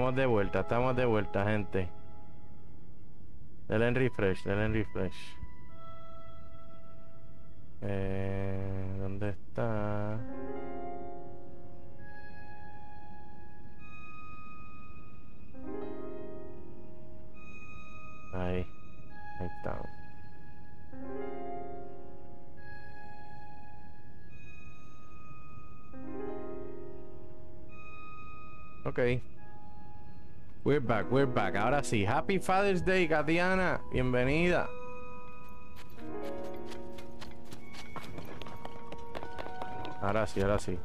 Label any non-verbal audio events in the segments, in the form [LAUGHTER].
Estamos de vuelta, estamos de vuelta, gente. Denle en refresh, denle en refresh. Eh, ¿Dónde está? Ahí, ahí está. Ok. We're back, we're back. Ahora sí, Happy Father's Day, Katiana. Bienvenida. Ahora sí, ahora sí.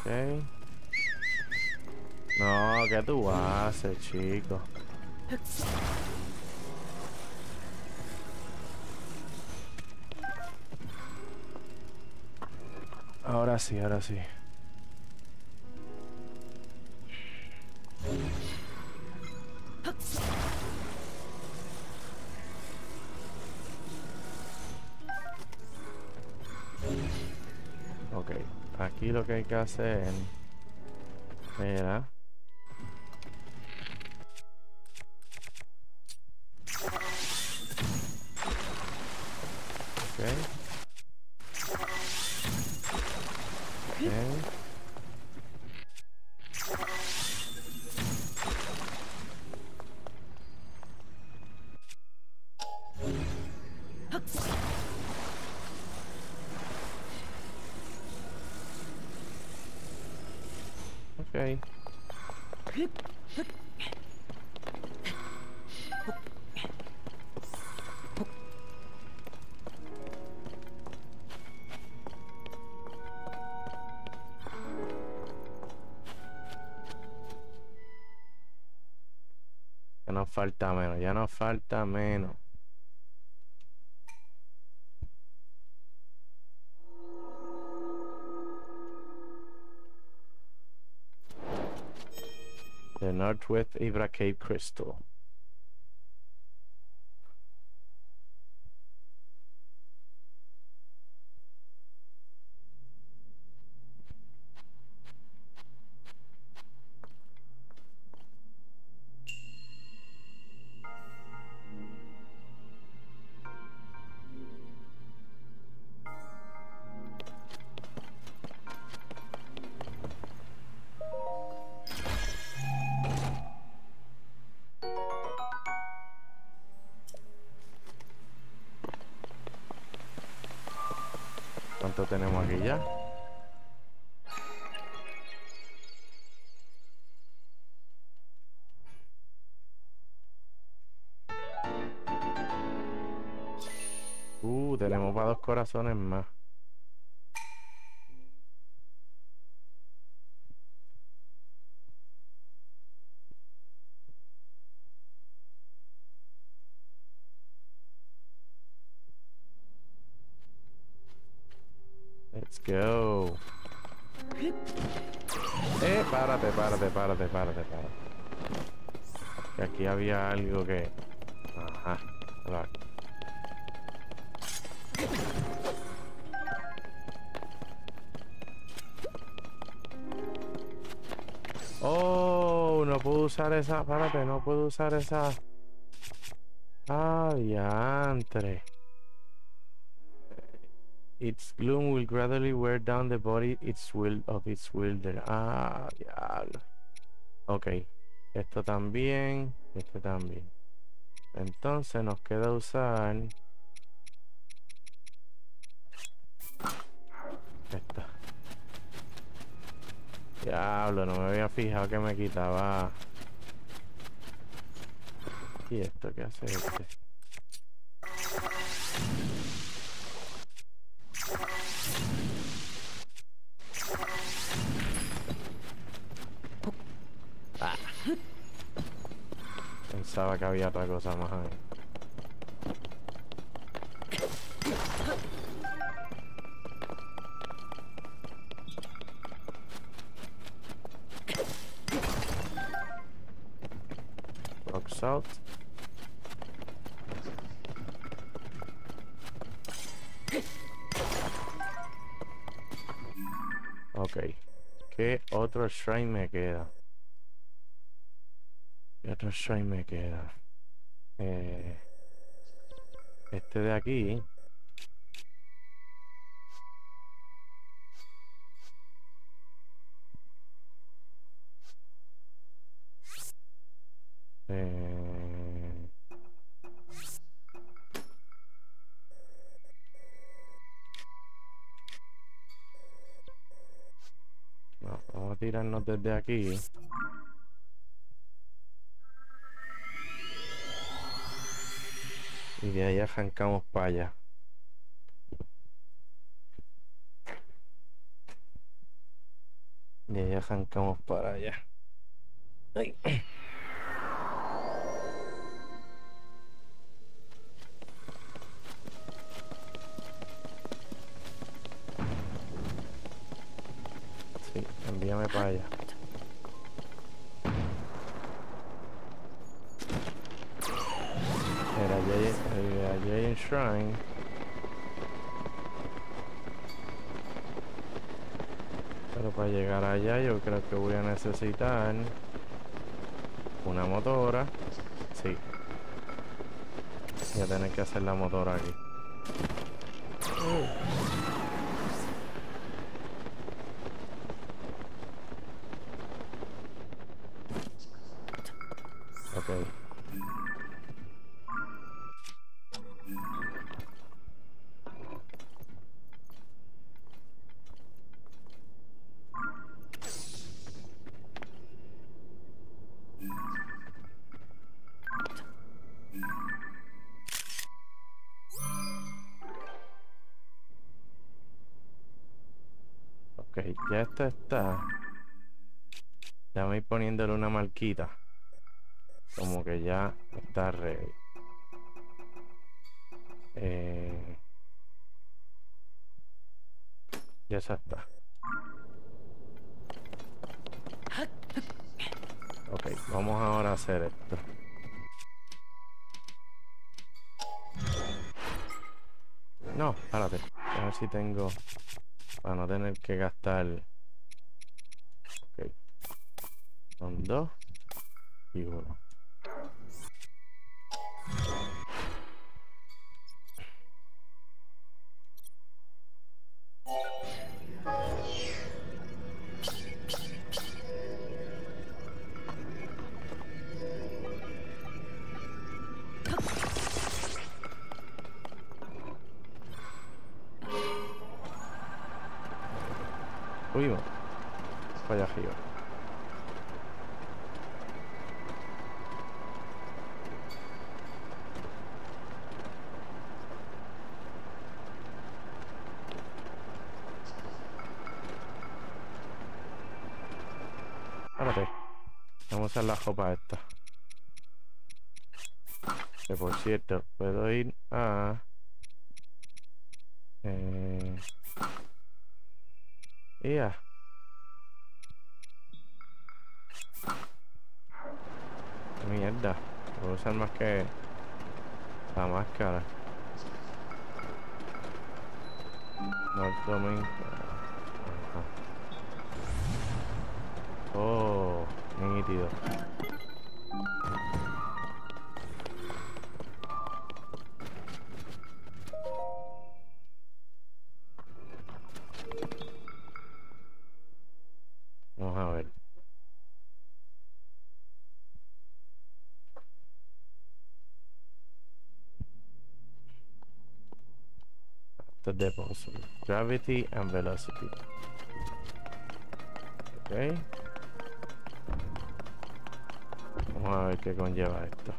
Okay. No, ¿qué tú haces, chico? Ahora sí, ahora sí. Ok, aquí lo que hay que hacer... Mira. Falta menos. The Northwest Ibra Cave Crystal. Para dos puedo usar esa... Ah, diantre. Its gloom will gradually wear down the body its will of its wilder. Ah, diablo. Ok. Esto también. Esto también. Entonces nos queda usar. Esta. Diablo, no me había fijado que me quitaba. ¿Y esto qué hace este? Pensaba que había otra cosa más ahí. Rock Salt. Ok. ¿Qué otro shrine me queda? ¿Qué otro shrine me queda? Eh, este de aquí. Eh, tirarnos desde aquí. Y de ahí arrancamos para allá. Y ahí arrancamos para allá. Ay. Para allá. Era Giant, Shrine. Pero para llegar allá yo creo que voy a necesitar una motora. Sí. Voy a tener que hacer la motora aquí. Ya esto está. Ya voy poniéndole una marquita. Como que ya está ready. Eh, ya está. Ok, vamos ahora a hacer esto. No, párate. A ver si tengo... The deposit. Gravity and velocity. Ok. Vamos a ver qué conlleva esto.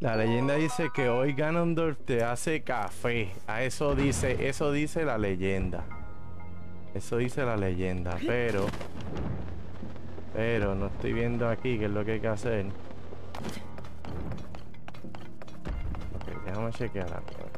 La leyenda dice que hoy Ganondorf te hace café. A eso dice, eso dice la leyenda. Eso dice la leyenda, pero pero no estoy viendo aquí qué es lo que hay que hacer. Ok, déjame chequear algo.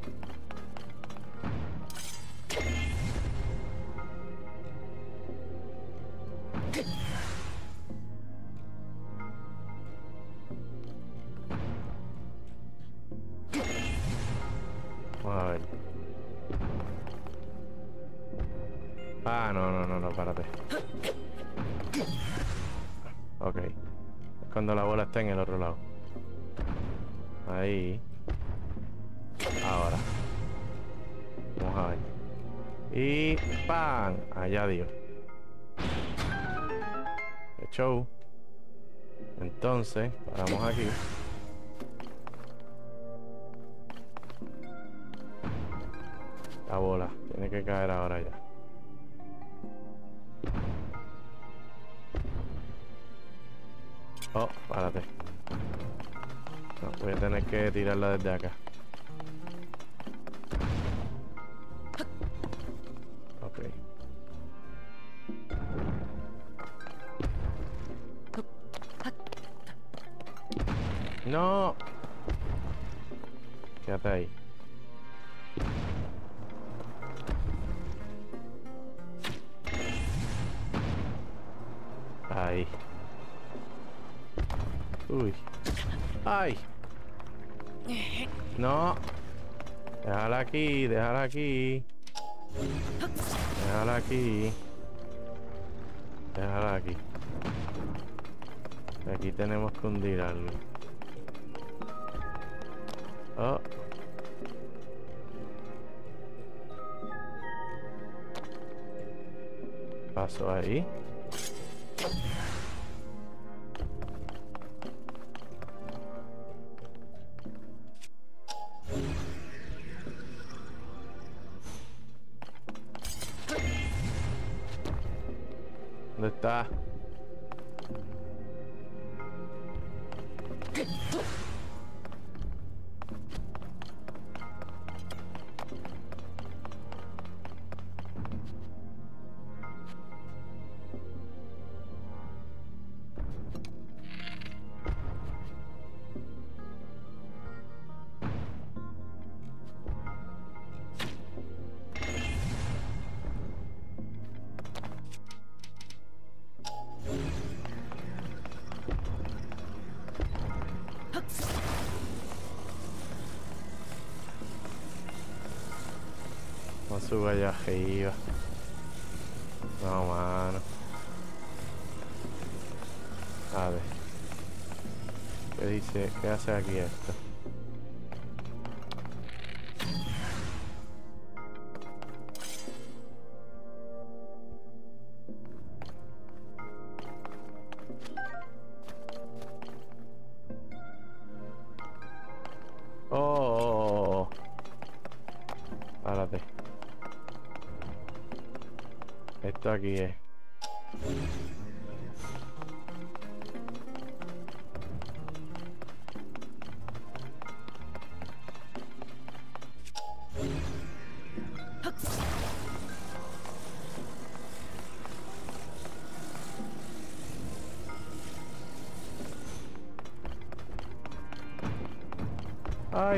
Subo allá arriba. No, mano. A ver. ¿Qué dice? ¿Qué hace aquí esto?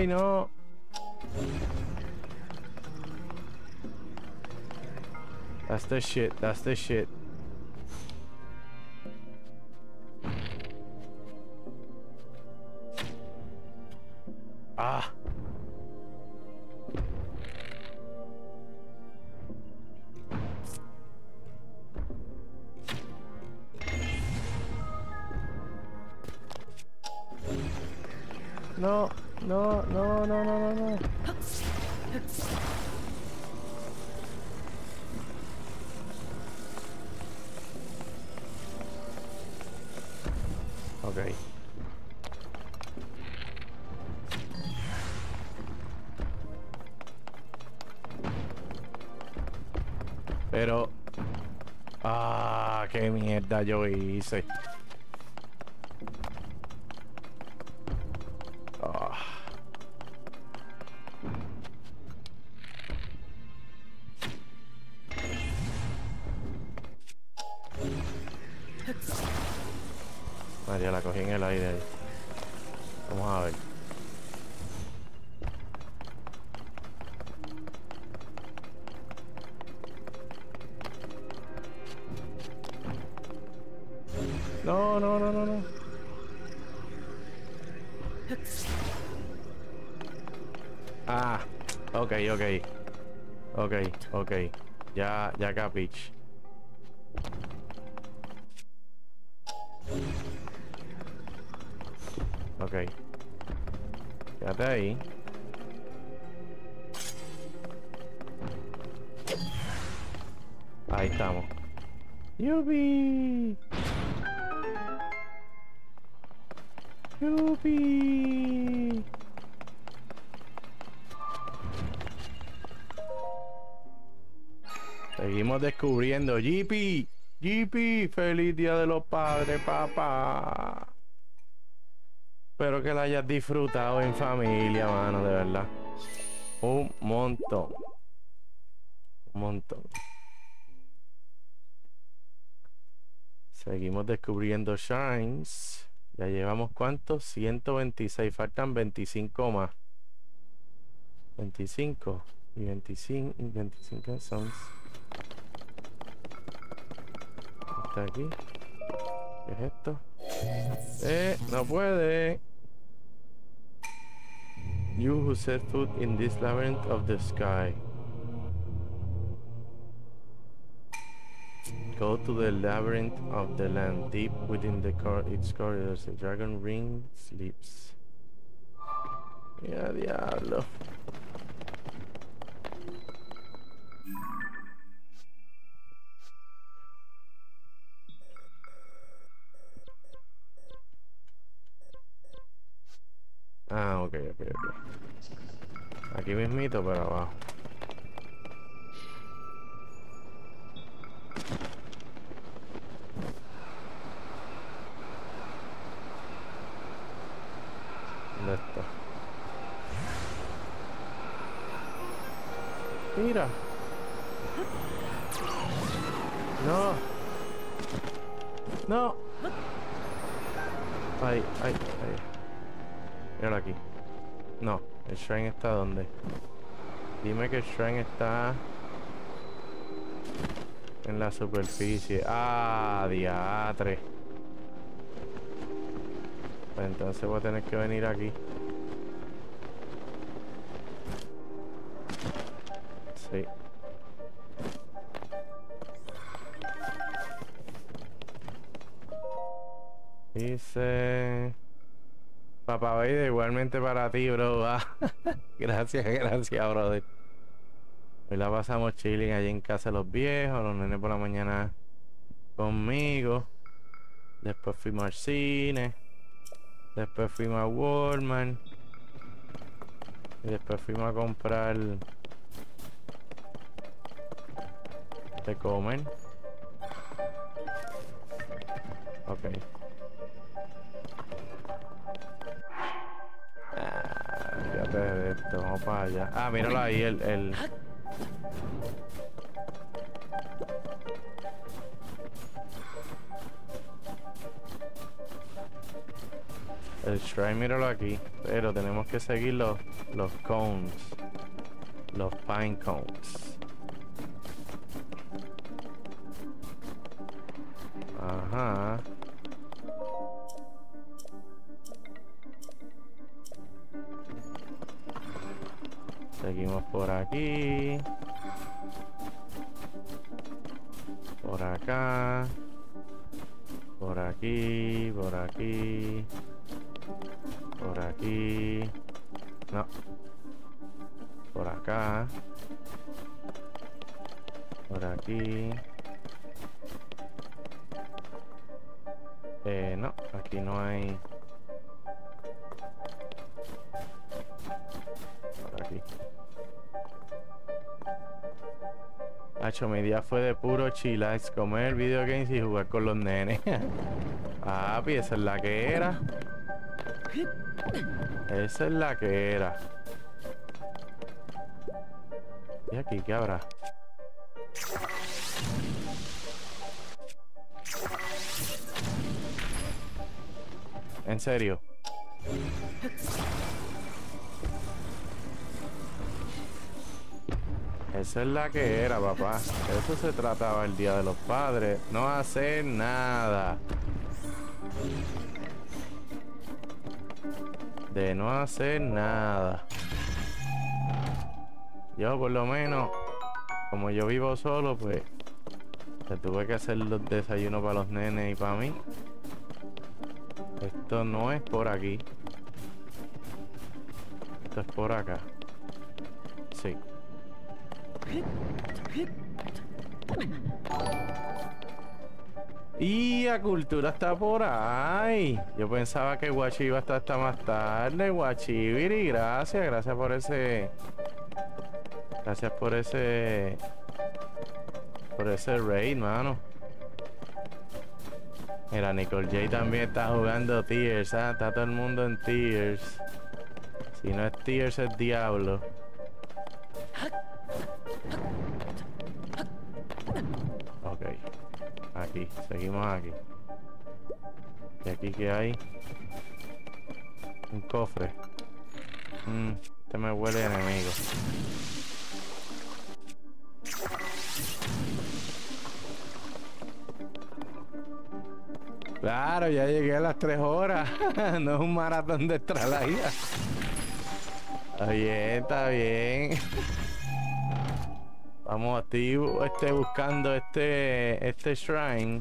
Ay, no. That's the shit, that's the shit. Pero... Ah, qué mierda yo hice. Hayas disfrutado en familia, mano, de verdad. Un montón. Un montón. Seguimos descubriendo shines. Ya llevamos cuántos? 126. Faltan 25 más. 25 y 25 y 25 son. Está aquí. ¿Qué es esto? Eh, no puede. You who set foot in this labyrinth of the sky. Go to the labyrinth of the land. Deep within the cor its corridors, the dragon ring sleeps. Ya diablo. Aquí mismito, pero abajo. ¿Dónde está? Mira. No. No. Ay, ay, ay. Míralo aquí. No, el shrine está donde. Dime que el shrine está en la superficie. Ah, diatre. Pues entonces voy a tener que venir aquí. Sí. Papá Vader, igualmente para ti, bro. [LAUGHS] Gracias, gracias, brother. Hoy la pasamos chilling allí en casa de los viejos, los nenes por la mañana conmigo. Después fuimos al cine. Después fuimos a Walmart. Y después fuimos a comprar de comer. Ok. Vamos para allá. Ah, míralo ahí, el, el... El shrine, míralo aquí. Pero tenemos que seguir los, los cones. Los pine cones. Por puro chillax, comer video games y jugar con los nenes. [LAUGHS] ah, esa es la que era. Esa es la que era. ¿Y aquí qué habrá? En serio. Esa es la que era, papá. Eso se trataba el Día de los Padres. No hacer nada. De no hacer nada. Yo por lo menos, como yo vivo solo, pues... Le tuve que hacer los desayunos para los nenes y para mí. Esto no es por aquí. Esto es por acá. Sí. Y la cultura está por ahí. Yo pensaba que Guachi iba a hasta más tarde. Guachiviri, gracias. Gracias por ese... Gracias por ese... Por ese raid, mano. Mira, Nicole J también está jugando Tears, ¿ah? Está todo el mundo en Tears. Si no es Tears, es Diablo. Seguimos aquí. ¿Y aquí qué hay? Un cofre. Mmm, este me huele enemigo. Claro, ya llegué a las tres horas. [LAUGHS] no es un maratón de estralaida. Bien, está bien. Vamos, estoy este, buscando este, este shrine.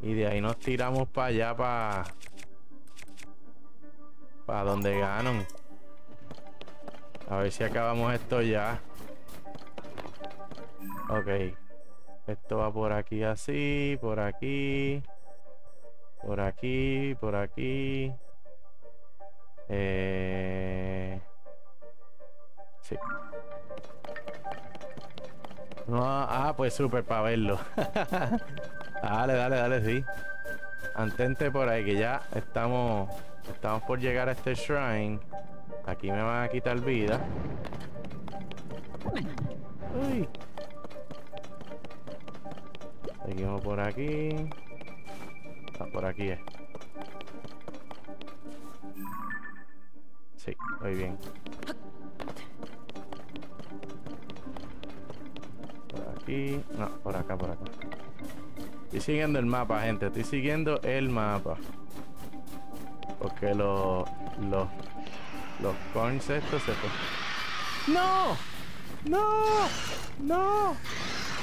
Y de ahí nos tiramos para allá, para... Para donde ganan. A ver si acabamos esto ya. Ok. Esto va por aquí así, por aquí. Por aquí, por aquí. Eh... Sí. No, ah, pues súper para verlo. [LAUGHS] dale, dale, dale, sí. Antente por ahí, que ya estamos estamos por llegar a este shrine. Aquí me van a quitar vida. Uy. Seguimos por aquí. Ah, por aquí es. Sí, muy bien. Aquí. No, por acá, por acá. Estoy siguiendo el mapa, gente. Estoy siguiendo el mapa. Porque los... Los... Los coins estos se... ¡No! ¡No! ¡No!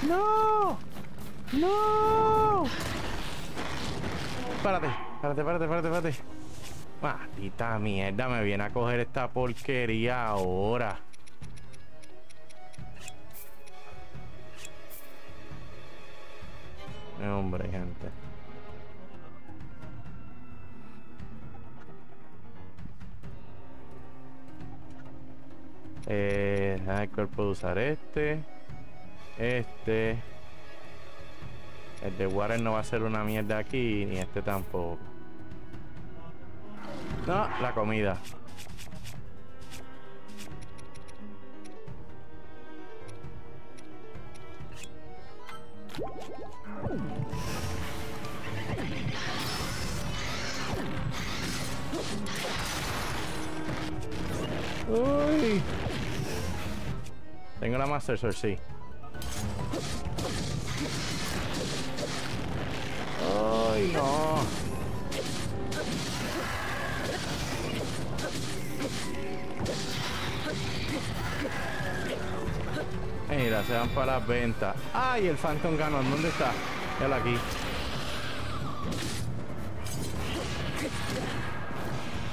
¡No! ¡No! Párate, párate, párate, párate, párate. Maldita mierda, me viene a coger esta porquería ahora. Hombre, gente. Eh, cuerpo de usar este. Este. El de water no va a ser una mierda aquí, ni este tampoco. No, la comida. Uy. Tengo la Master Sword, sí. Ay, no. Mira, se van para las ventas. ¡Ay, el Phantom Ganon! ¿Dónde está? Míralo aquí.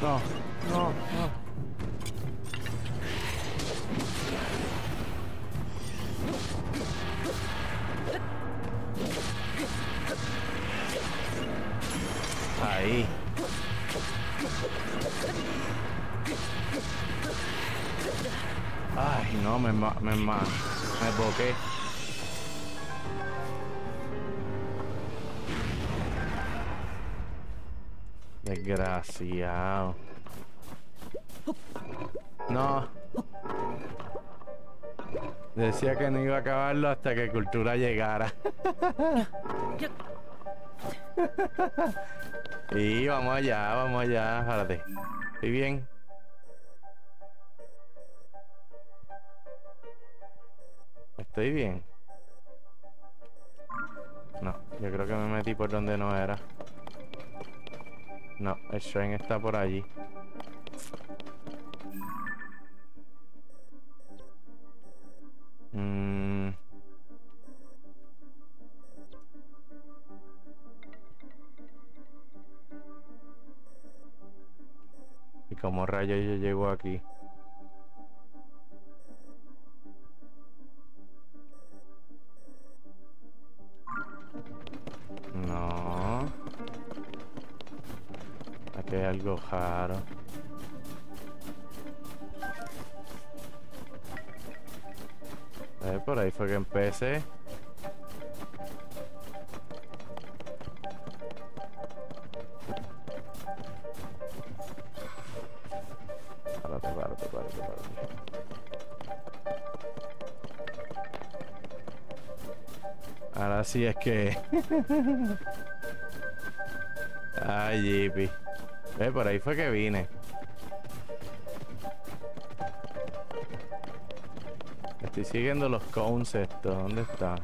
No, no, no. Ahí. Ay, no, me, me, me, me boqué. Desgraciado. No. Decía que no iba a acabarlo hasta que Cultura llegara. [LAUGHS] y vamos allá, vamos allá. Espérate. ¿Estoy bien? ¿Estoy bien? No, yo creo que me metí por donde no era. No, el shrine está por allí. Mm. Y como rayo yo llego aquí. Algo raro. por ahí fue que empecé. Ahora sí es que... [LAUGHS] Ay. Ve, por ahí fue que vine. Estoy siguiendo los cones esto. ¿Dónde está?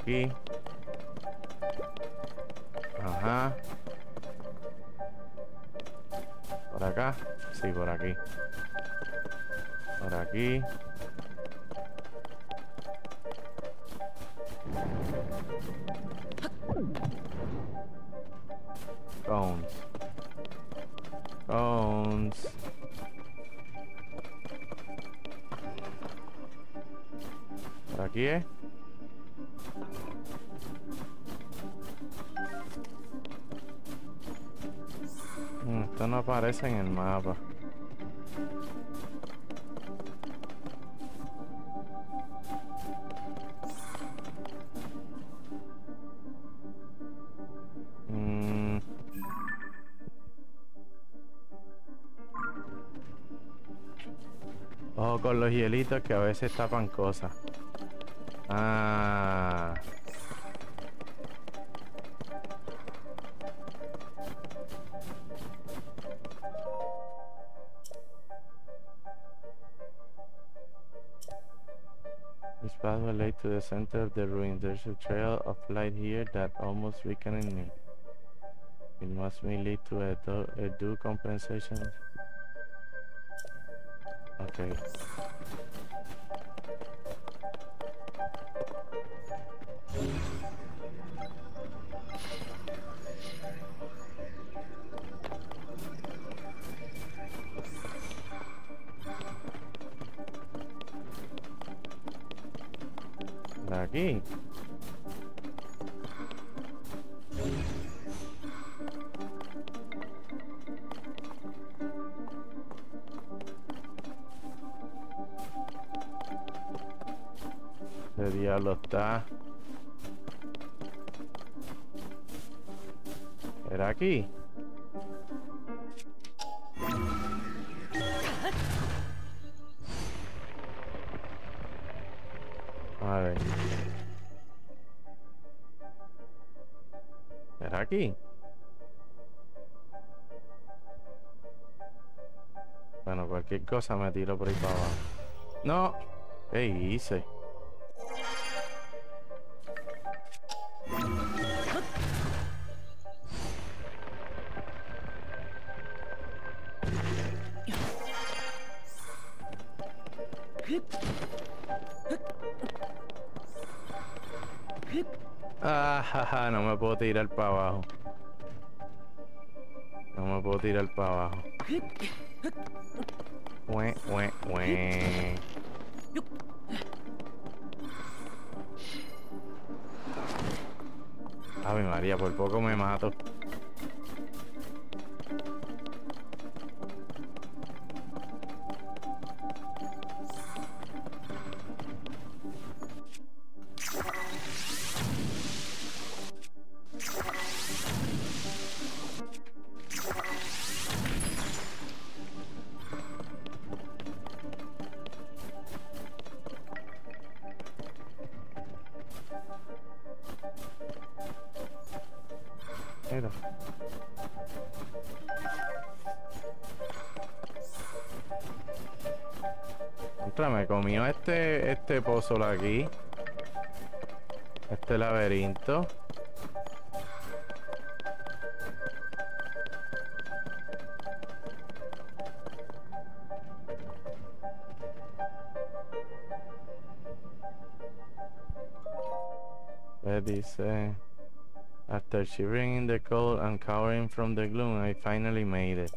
Aquí. Ajá. Por acá. Sí, por aquí. Por aquí. Aparece en el mapa. Mm. Ojo con los hielitos que a veces tapan cosas. Ah. Late to the center of the ruins. There's a trail of light here that almost weakening me. It must be lead to a, do a due compensation. Okay. De aquí. ¿Qué diablo está? ¿Era aquí? Ver. ¿Era aquí? Bueno, cualquier cosa me tiro por ahí para abajo. No. ¿Qué hice? Ah, jaja, no me puedo tirar para abajo. No me puedo tirar para abajo. Ue, ue, ue. Ave María, por poco me mato. Contra, me comió este, este pozo de aquí. Este laberinto. Dice... After shivering in the cold and cowering from the gloom, I finally made it.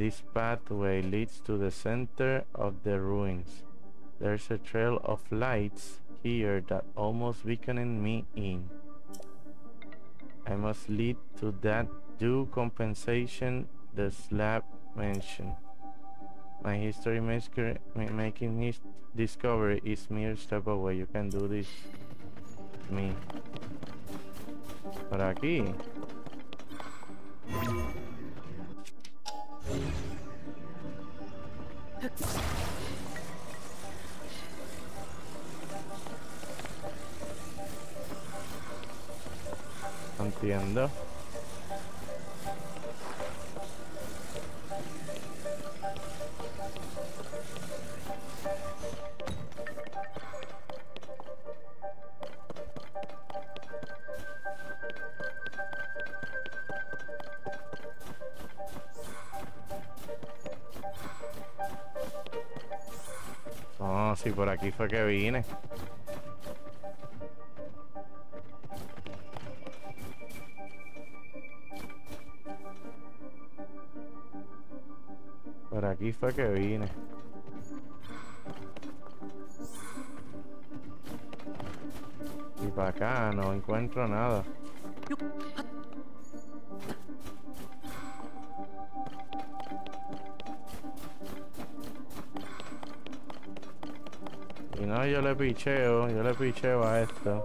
This pathway leads to the center of the ruins. There's a trail of lights here that almost beckoning me in. I must lead to that due compensation the slab mentioned. My history maker making his discovery is mere step away. You can do this. Me. Por aquí. Entiendo. Sí, por aquí fue que vine. Por aquí fue que vine. Y para acá no encuentro nada. Picheo, yo le picheo a esto.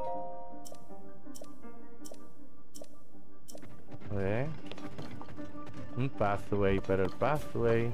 ¿Ve? Un pathway, pero el pathway...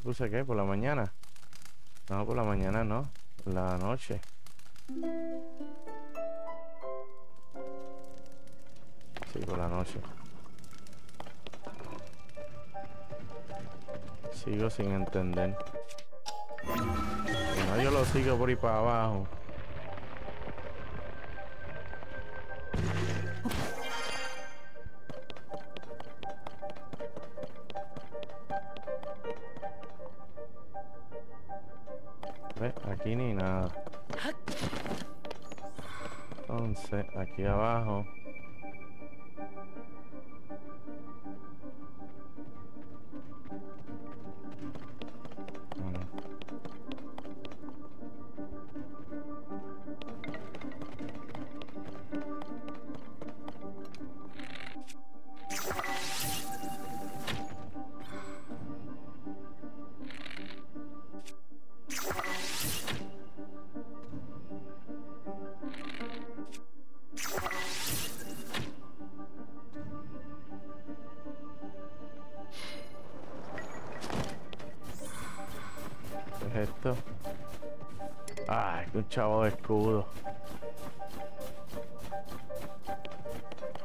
puse qué, por la mañana. No, por la mañana no, por la noche. Sí, por la noche. Sigo sin entender. Yo lo sigo por ahí para abajo. Un chavo de escudo.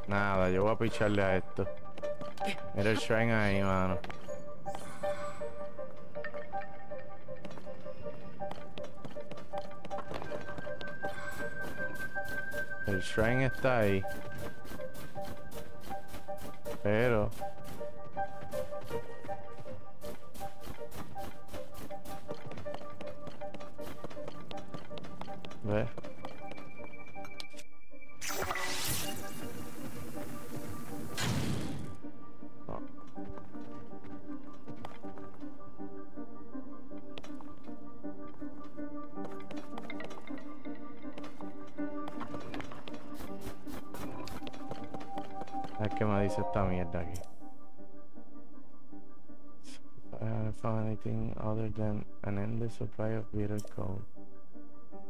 Nada, yo voy a picharle a esto. Mira el shrine ahí, mano. El shrine está ahí. Pero... supply of bitter coal.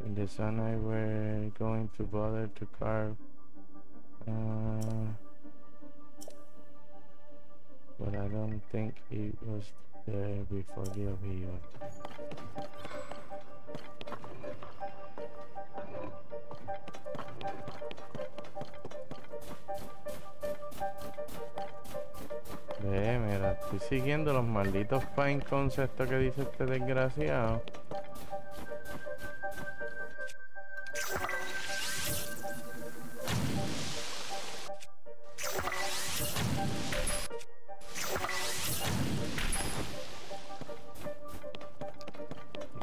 In the sun I were going to bother to carve. Uh, but I don't think it was there before the upheaval. Estoy siguiendo los malditos fine conceptos que dice este desgraciado.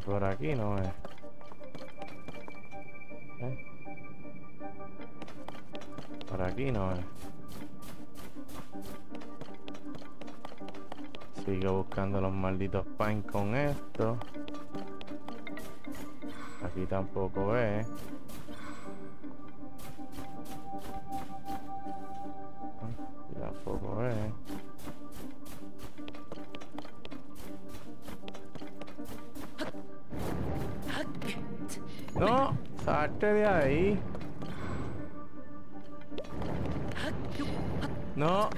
Por aquí no es. ¿Eh? Por aquí no es. Buscando los malditos pine con esto. Aquí tampoco es. Aquí tampoco es. No, salte de ahí. No.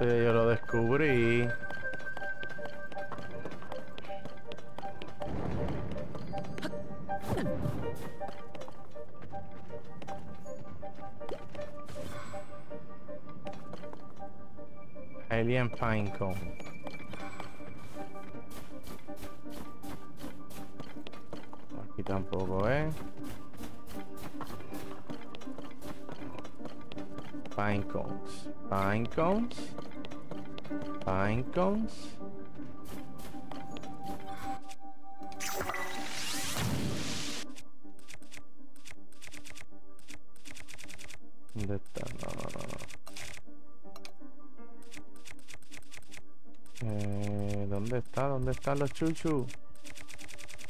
Yo lo descubrí. Alien Pinecone. Eh, ¿Dónde está? ¿Dónde están los chuchu?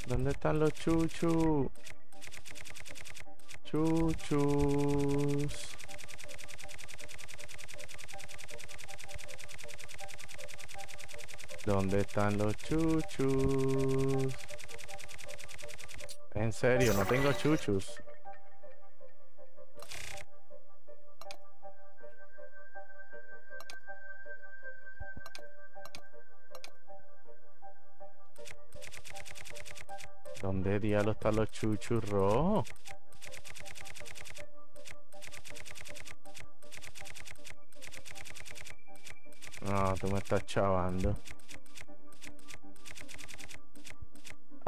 ¿Dónde están los chuchu? Chuchus. ¿Dónde están los chuchus? En serio, no tengo chuchus. ¿Dónde diablos están los chuchus rojos? No, tú me estás chavando.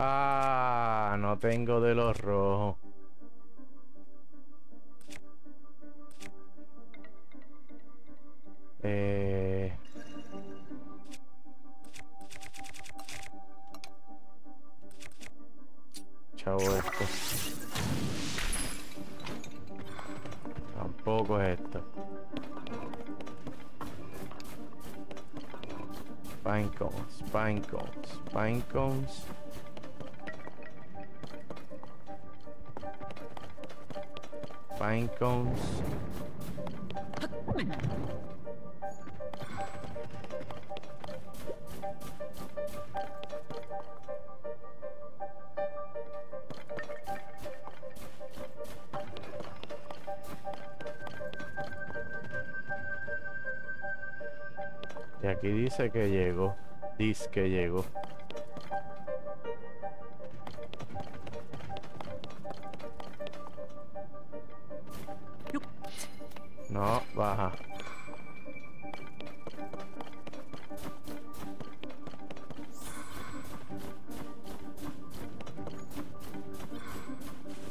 Ah, no tengo de los rojos. Eh... Chavo esto. Tampoco es esto. Pine cones, pine. Pine cones. Y aquí dice que llegó. Dice que llegó. Baja.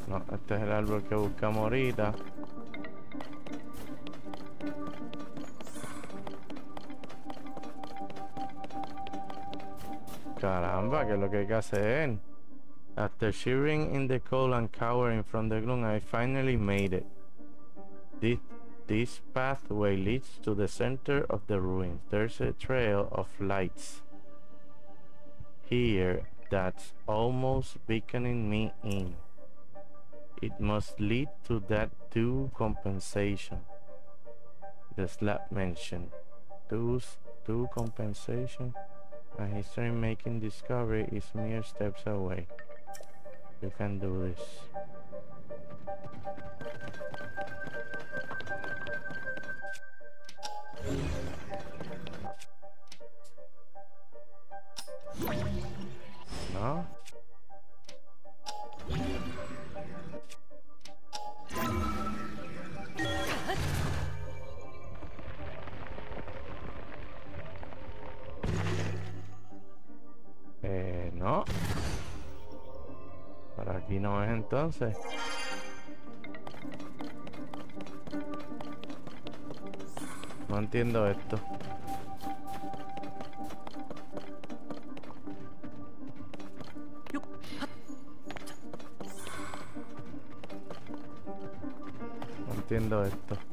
No, este es el árbol que buscamos ahorita. Caramba, ¿qué es lo que hay que hacer? After shivering in the cold and cowering from the gloom, I finally made it. This, pathway leads to the center of the ruins. There's a trail of lights here that's almost beckoning me in. It must lead to that due compensation. The slab mentioned. Those due compensation. A history making discovery is mere steps away. You can do this. No? Eh, no. Por aquí no es entonces. Entiendo esto. No entiendo esto.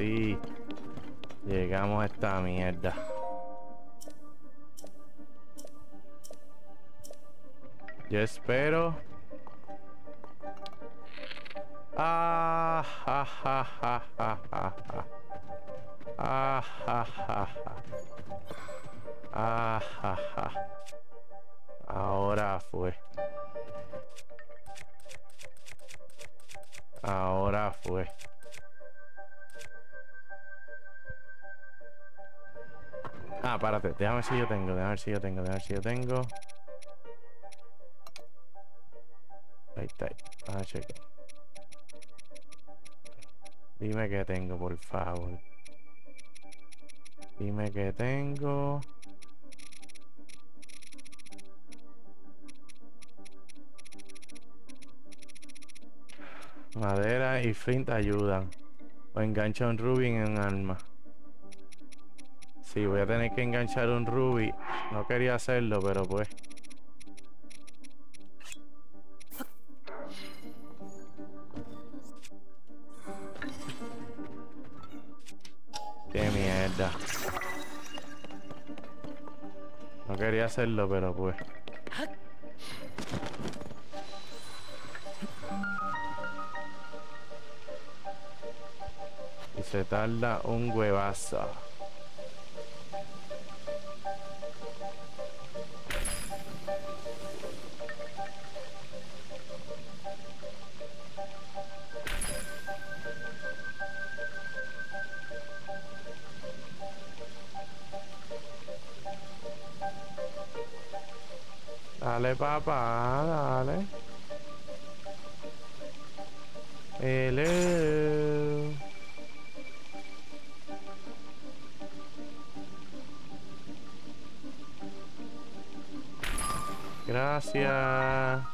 Sí. Llegamos a esta mierda. Yo espero. Ah, ja, ja, ja, ja, ja, ja. Ah, ja, ja, ja. Ah, ja, ja. Ahora fue. Ahora fue. Ah, párate. Déjame si yo tengo. Déjame ver si yo tengo. Déjame ver si yo tengo. Ahí está. Déjame checar. Dime que tengo, por favor. Dime que tengo. Madera y flint ayudan. O engancha un ruby en un arma. Sí, voy a tener que enganchar un ruby. No quería hacerlo, pero pues. Qué mierda. No quería hacerlo, pero pues. Y se tarda un huevazo. Dale, papá, dale. Hello. Gracias.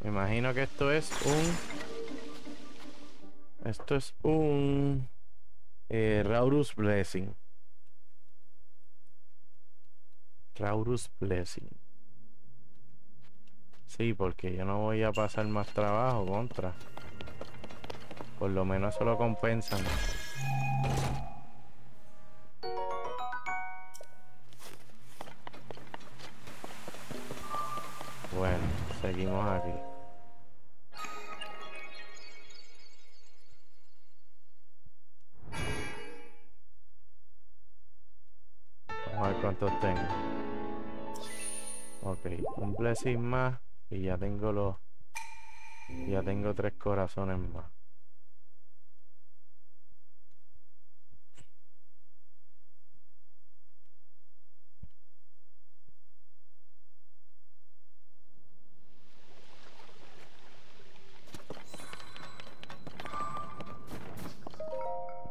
Me imagino que esto es un... Esto es un... Eh, Raurus Blessing. Raurus Blessing. Sí, porque yo no voy a pasar más trabajo contra. Por lo menos eso lo compensan. Bueno, seguimos aquí. Vamos a ver cuántos tengo. Ok, un blessing más y ya tengo los... Ya tengo tres corazones más.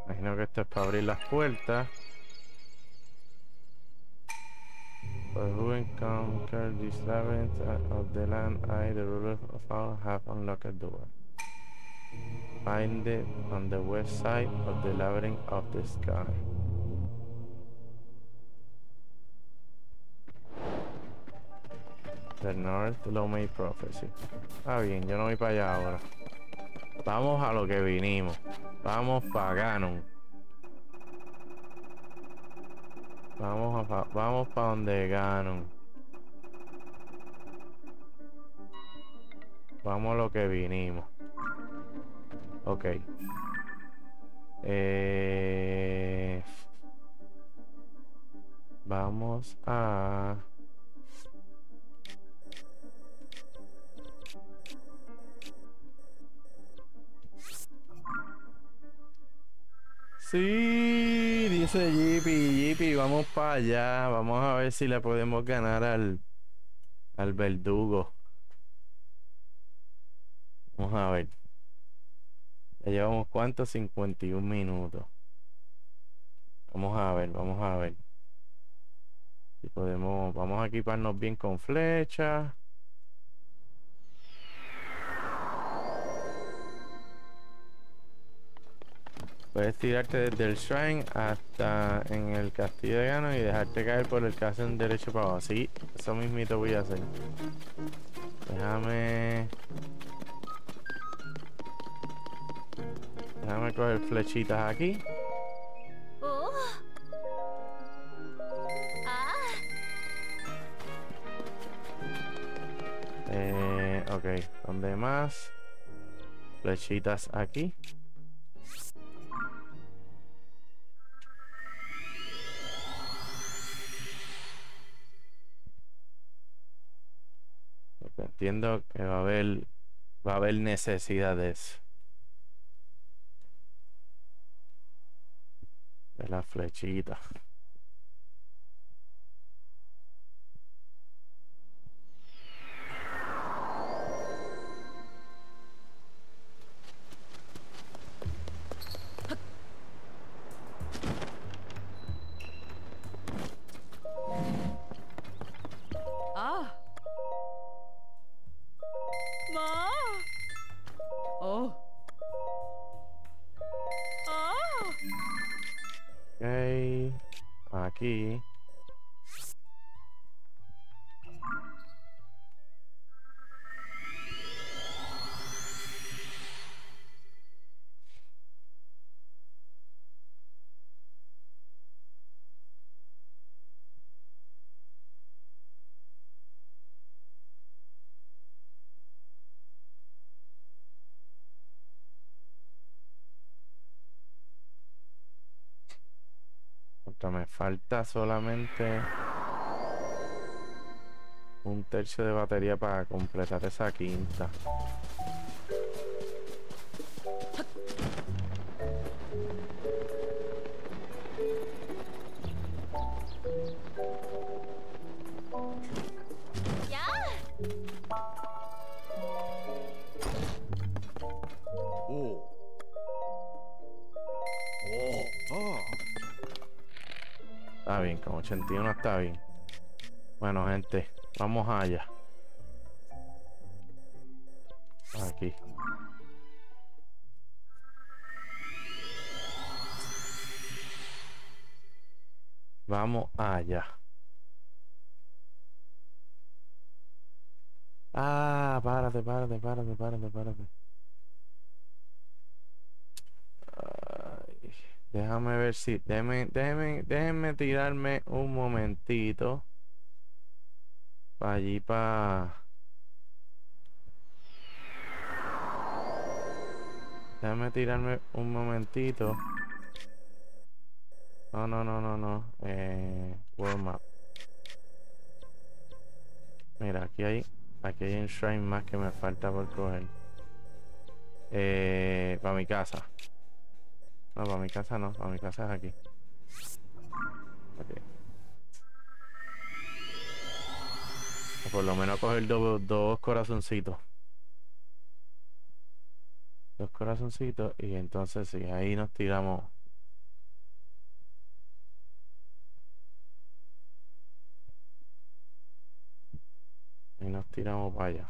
Imagino que esto es para abrir las puertas. Encounter this labyrinth of the land, I, the ruler of all, have unlocked a door. Find it on the west side of the labyrinth of the sky. The North Lomé Prophecy. Está bien, yo no voy para allá ahora. Vamos a lo que vinimos. Vamos para Ganon. Vamos a vamos para donde Ganon. Vamos a lo que vinimos. Ok. Eh, vamos a... Sí, dice Jippy, Jippy, vamos para allá. Vamos a ver si le podemos ganar al, al verdugo. Vamos a ver. Ya llevamos cuánto? 51 minutos. Vamos a ver, vamos a ver. Si podemos, vamos a equiparnos bien con flechas. Puedes tirarte desde el shrine hasta en el castillo de Gano y dejarte caer por el caso derecho para abajo. Sí, eso mismito voy a hacer. Déjame... Déjame coger flechitas aquí. Eh, ok, ¿dónde más? Flechitas aquí. entiendo que va a haber va a haber necesidades de la falta solamente un tercio de batería para completar esa quinta. 81 está bien. Bueno, gente, vamos allá. Aquí. Vamos allá. Ah, párate, párate, párate, párate, párate. Déjame ver si. Déjeme, déjeme, déjenme tirarme un momentito. Para allí, para. Déjame tirarme un momentito. No, no, no, no, no. Eh, World Map. Mira, aquí hay, aquí hay un shrine más que me falta por coger. Eh, para mi casa. No, para mi casa no, para mi casa es aquí. Ok. Por lo menos coger do- dos corazoncitos. Dos corazoncitos y entonces sí, ahí nos tiramos. Ahí nos tiramos para allá.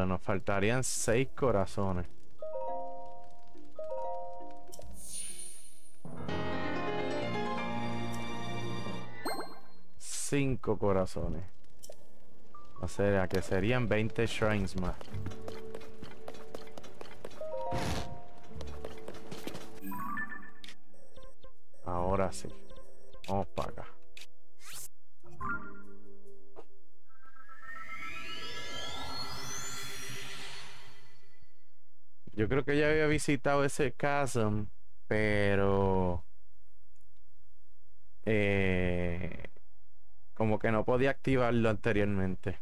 Diablo, nos faltarían seis corazones. Cinco corazones. O sea, que serían 20 shrines más. Creo que ya había visitado ese chasm, pero eh, como que no podía activarlo anteriormente.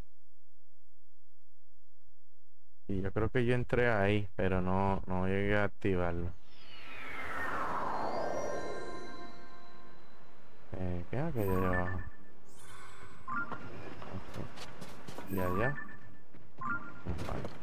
Y yo creo que yo entré ahí, pero no, no llegué a activarlo. Eh, ¿Qué es aquello de abajo? Ok. Y allá. Vale.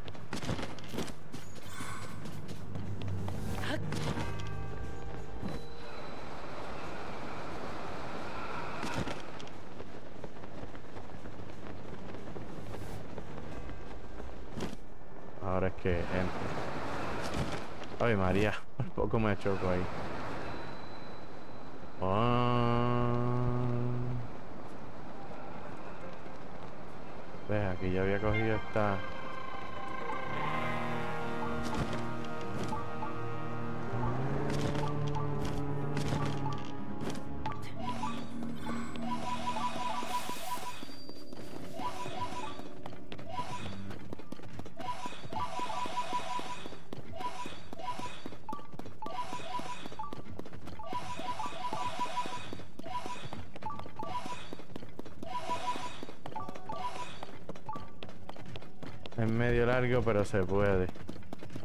María, un [LAUGHS] poco me choco ahí. Ah. Ve, aquí ya había cogido esta... pero se puede.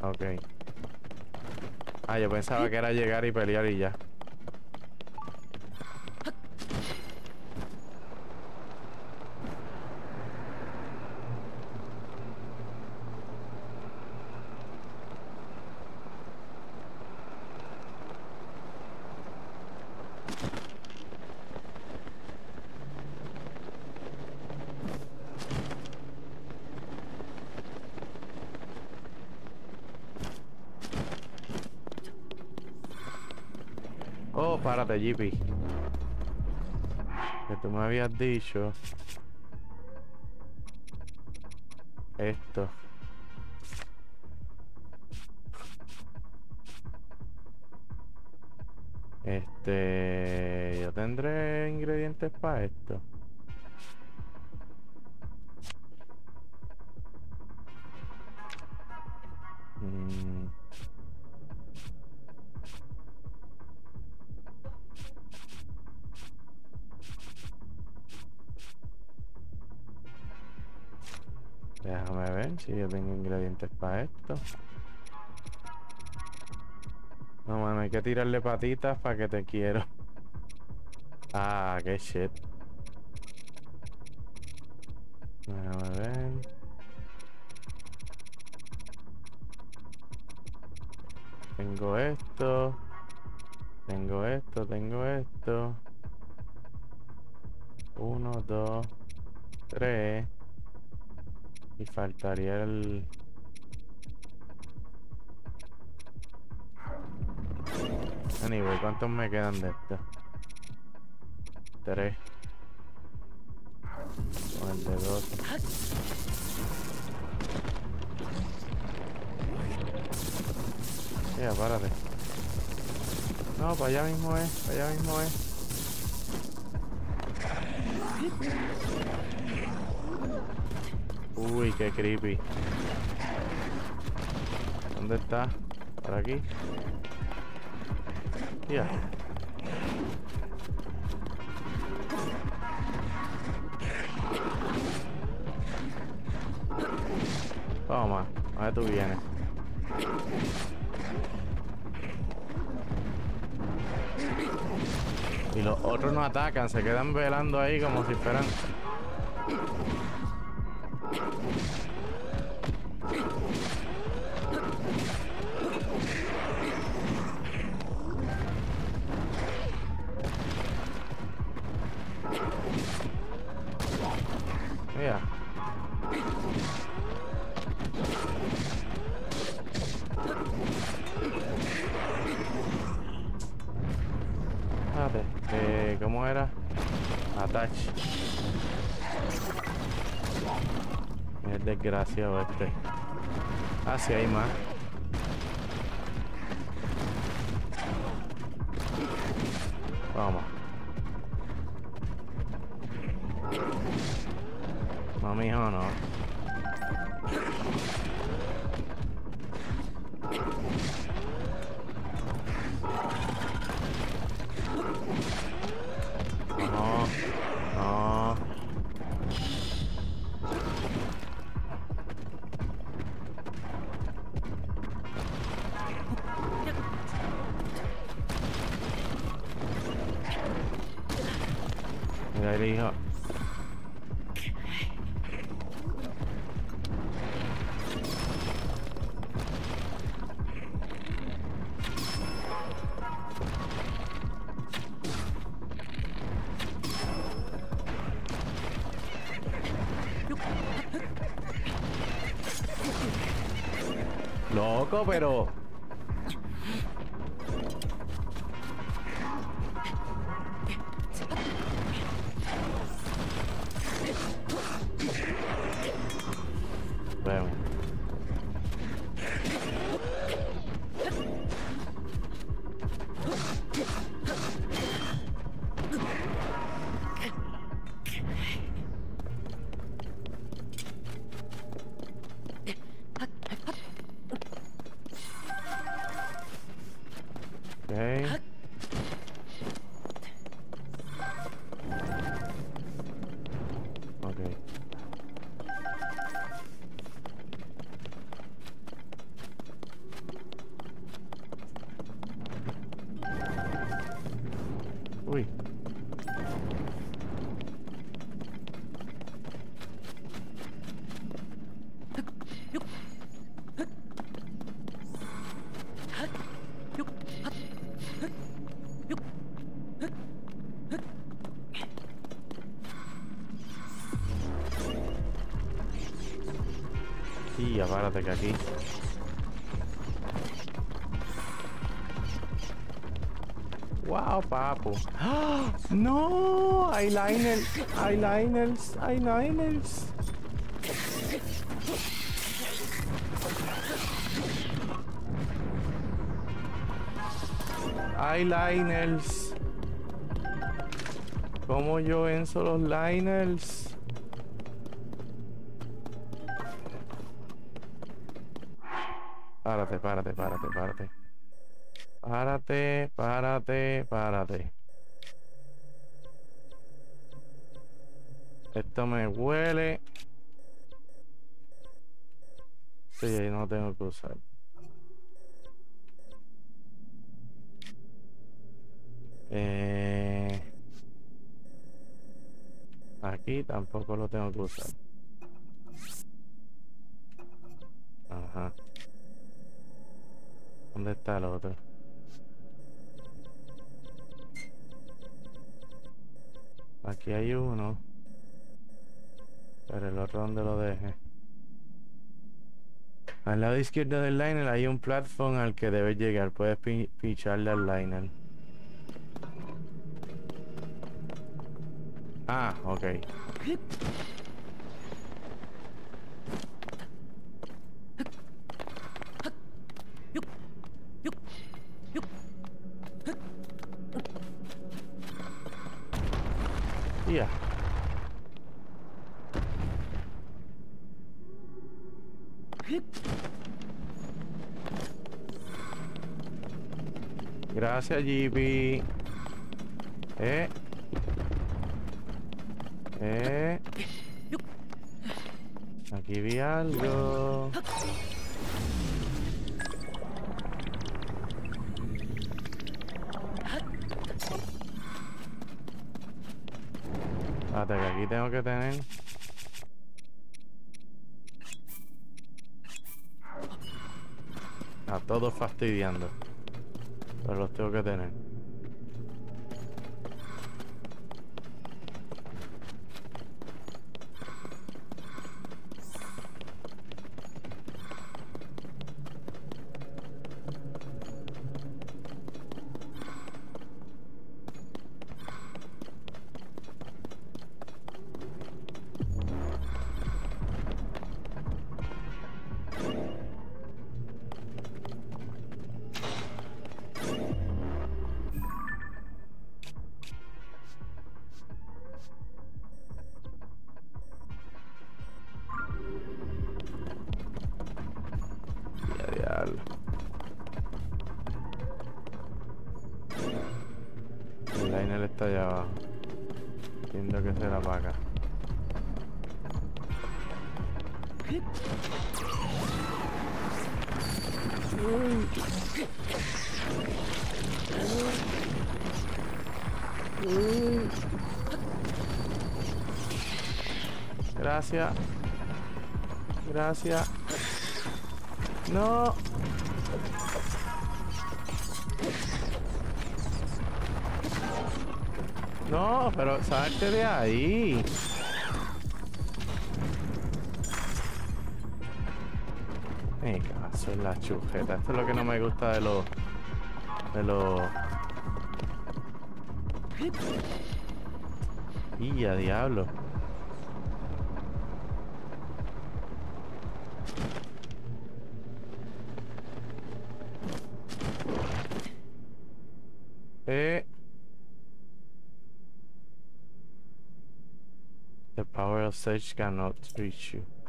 Ok. Ah, yo pensaba que era llegar y pelear y ya. Jippy. Que tú me habías dicho. Patitas para que te quiero. Ah, qué shit. Quedan de esto? Tres. Con el de dos. Ya, párate. No, para allá mismo es, para allá mismo es. Uy, qué creepy. ¿Dónde está? ¿Por aquí? Ya. Toma, a ver tú vienes. Y los otros no atacan, se quedan velando ahí como si fueran... Ah, sí, hay más. Pero. Apárate que aquí. Wow, papu. ¡Ah! No, eyeliner, eyeliners, eyeliners. Eyeliners. ¿Cómo yo venzo los liners? Tengo que usar. Ajá. ¿Dónde está el otro? Aquí hay uno. Pero el otro donde lo deje. Al lado izquierdo del liner hay un platform al que debes llegar. Puedes pi- picharle al liner. Ah, ok. Ya. Gracias, GB. Eh. Eh. Aquí vi algo. Espérate que aquí tengo que tener. A todos fastidiando. Pero Gracias. Gracias. No. No, pero salte de ahí. Me caso en la chujeta. Esto es lo que no me gusta de los... De los... Y a diablo. Power cannot reach you. [GASPS]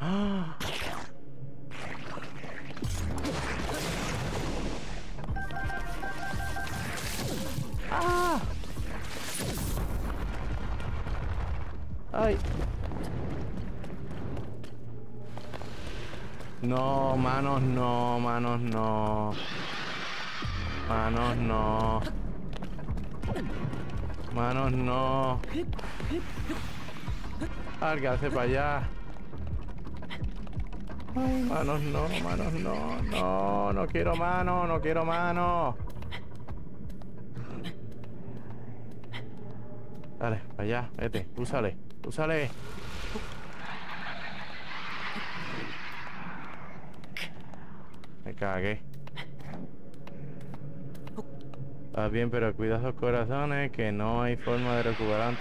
¡Ah! ¡Ay! No, manos no, manos no. Manos no. Manos no. Lárgase para allá. Ay, manos no, manos no, no, no quiero mano, no quiero mano. Dale, para allá, vete, úsale, úsale. Me cagué. Ah, bien, pero cuida esos corazones que no hay forma de recuperar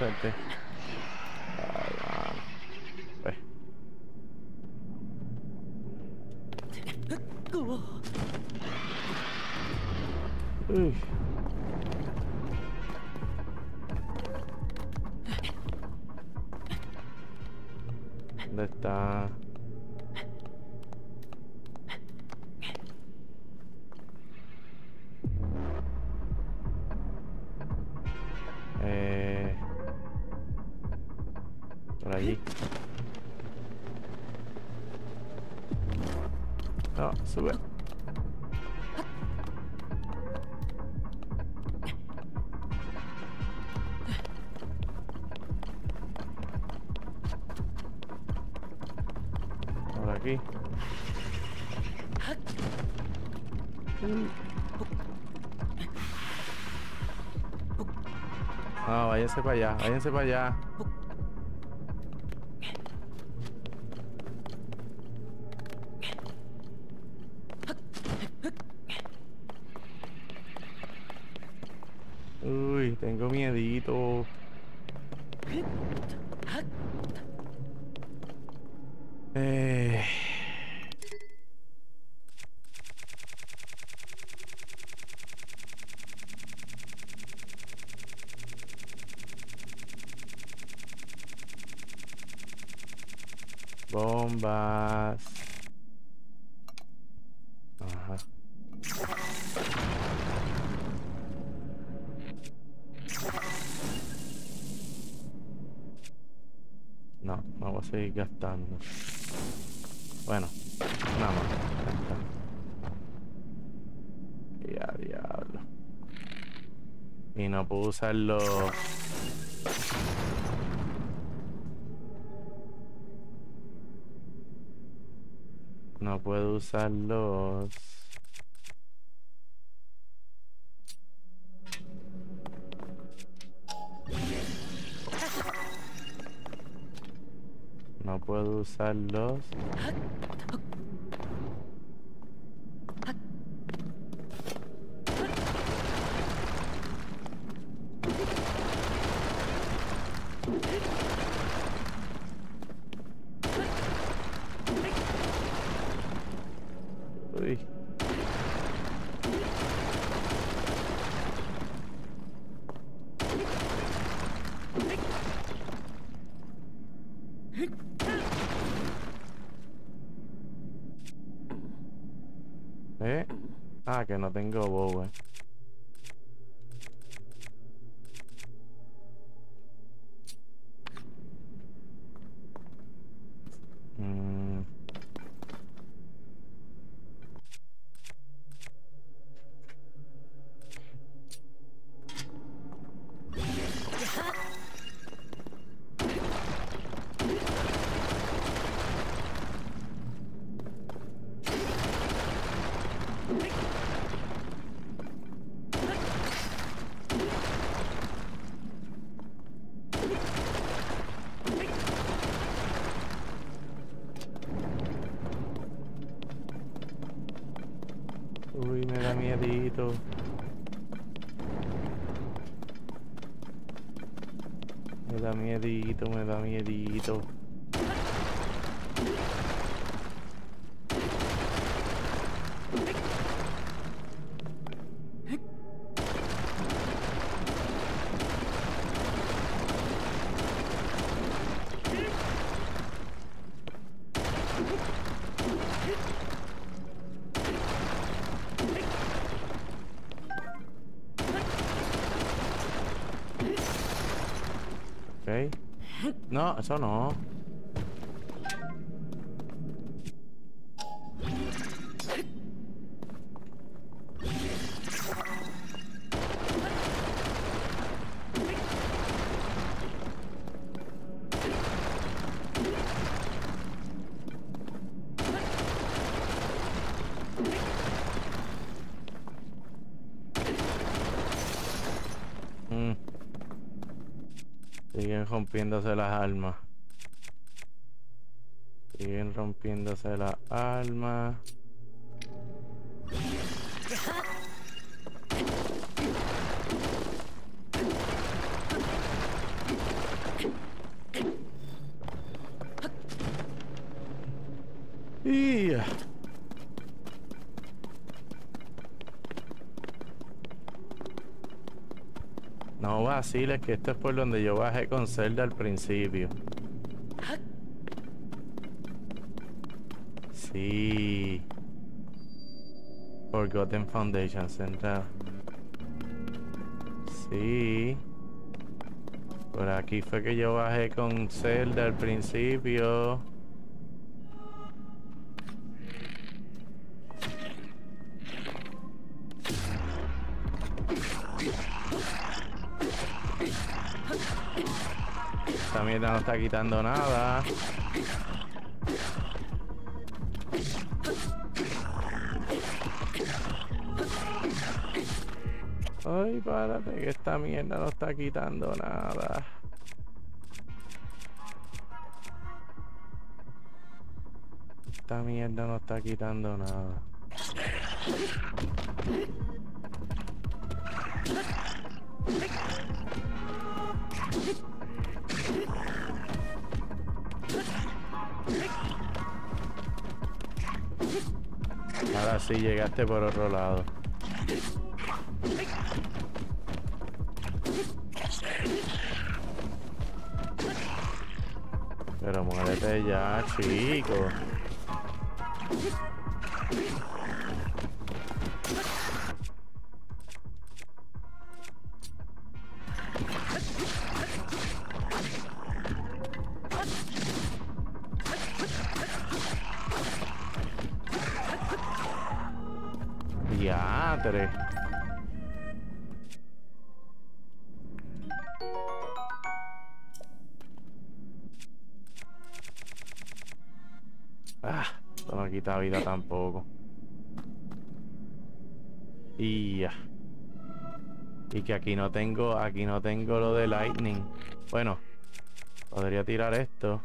váyanse para allá, váyanse para allá. Bueno, nada más. Ya, diablo. Y no puedo usarlo. No puedo usarlos. Usarlos. Uy. ¿Eh? Ah, que no tengo bow, eh. Mm. Uy, me da miedito. Me da miedito, me da miedito. Ok. No, eso no. Rompiéndose las almas. Siguen rompiéndose las almas. Y No vaciles que esto es por donde yo bajé con Zelda al principio. Sí. Forgotten Foundation Center. Sí. Por aquí fue que yo bajé con Zelda al principio. No está quitando nada. Ay, párate que esta mierda no está quitando nada. Esta mierda no está quitando nada. Llegaste por otro lado. Pero muérete ya, chico. Tampoco. Y ya. Y que aquí no tengo, aquí no tengo lo de lightning. Bueno, podría tirar esto.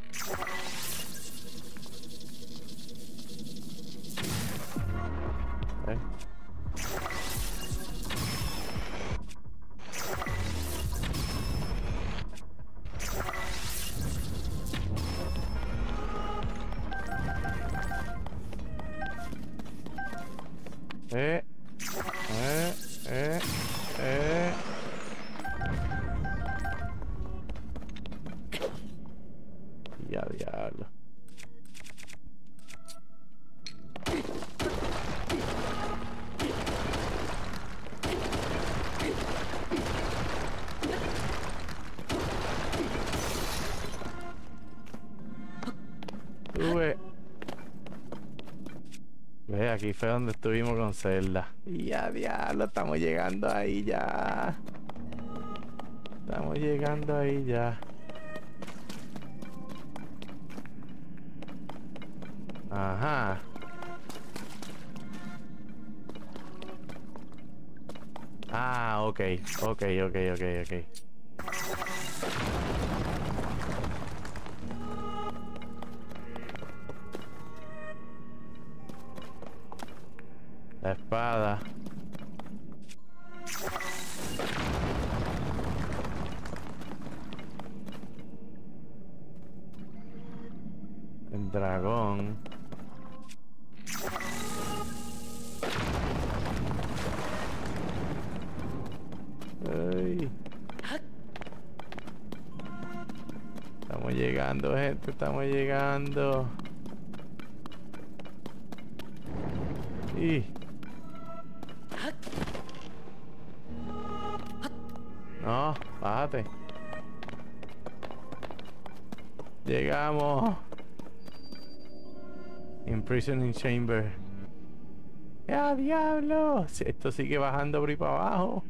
Y ya, diablo, estamos llegando ahí ya. Estamos llegando ahí ya. Ajá. Ah, ok, ok, ok, ok, ok. La espada. El dragón. Ay. Estamos llegando, gente, estamos llegando. Imprisoning Chamber. ¡Ya, diablo! Esto sigue bajando por ahí para abajo.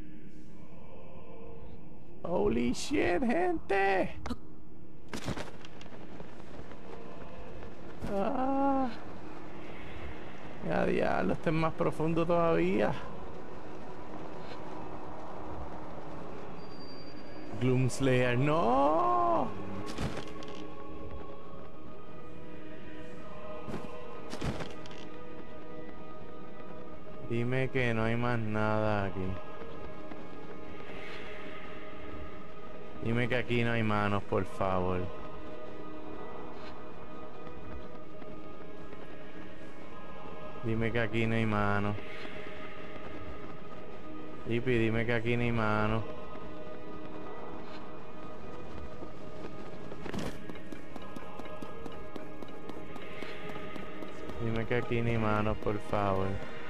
Holy shit, gente. Ah. Ya, diablo, este es más profundo todavía. Gloomslayer, no. Dime que no hay más nada aquí. Dime que aquí no hay manos, por favor. Dime que aquí no hay manos. Ipi, dime que aquí no hay manos. Dime que aquí ni manos, por favor.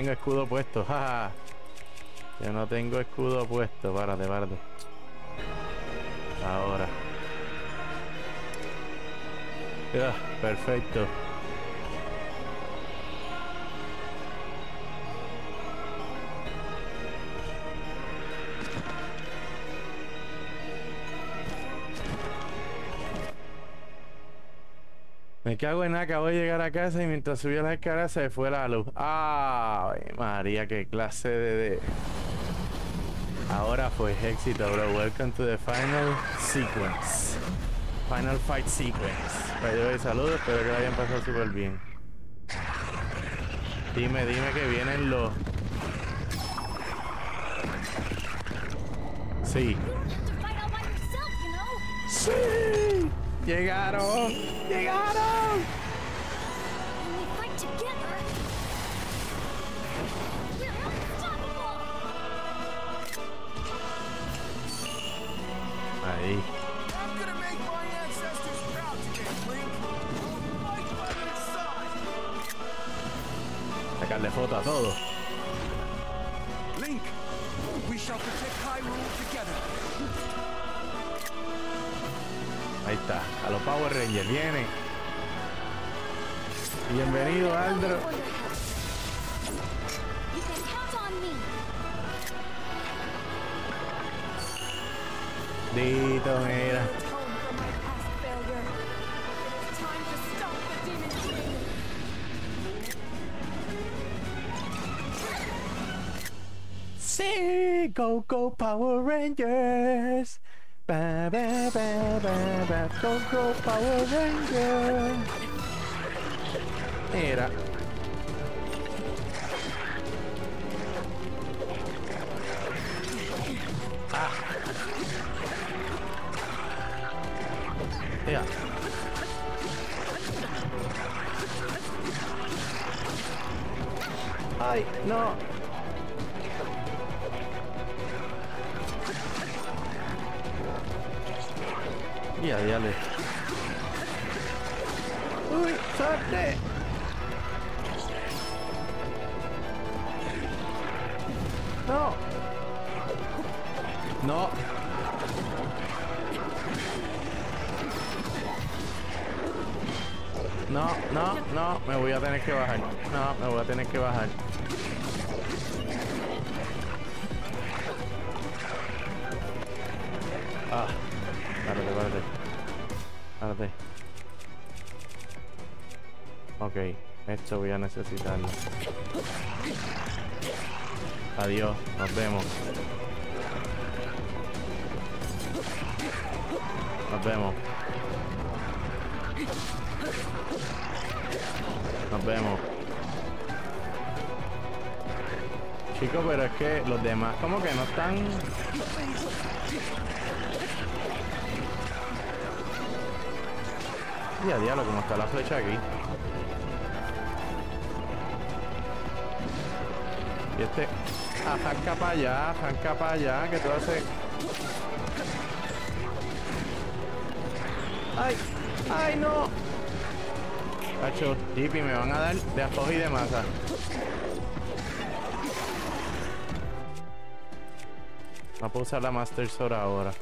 tengo escudo puesto, [LAUGHS] jaja. Yo no tengo escudo puesto, párate, párate. Ahora. Ya, perfecto. Nada, acabo de llegar a casa y mientras subía las escaleras se fue la luz. ¡Ay, María, qué clase de... Ahora fue éxito, bro. Welcome to the final sequence. Final fight sequence. Saludos, espero que lo hayan pasado súper bien. Dime, dime que vienen los... Sí. Llegaron. Llegaron. Ahí. Sacarle foto a todo. Ahí está. A los Power Rangers. Viene. Bienvenido, Aldro. Dito, mira. Sí, go, go, Power Rangers. Ba, ba, ba, ba, ba, go, go, Power Rangers. Mira. Ah. Ya. Ay, no. Le. Uy, suerte. No. No. No, no, no, me voy a tener que bajar. No, me voy a tener que bajar. Párate. Ok, esto voy a necesitarlo. Adiós, nos vemos. Nos vemos. Nos vemos. Chicos, pero es que los demás como que no están... Ya, diablo, como está la flecha aquí. Y este... Arranca para allá, arranca para allá, que tú haces... ¡Ay! ¡Ay, no! Cacho, Tipi, me van a dar de ajo y de masa. No puedo usar la Master Sword ahora.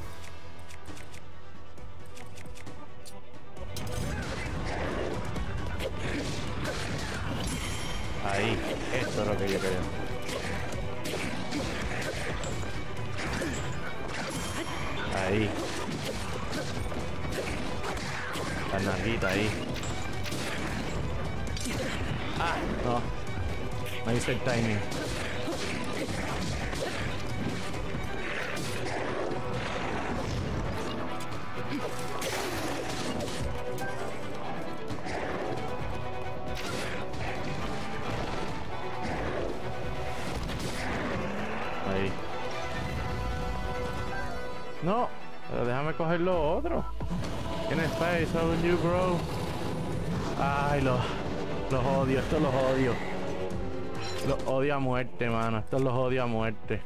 Muerte.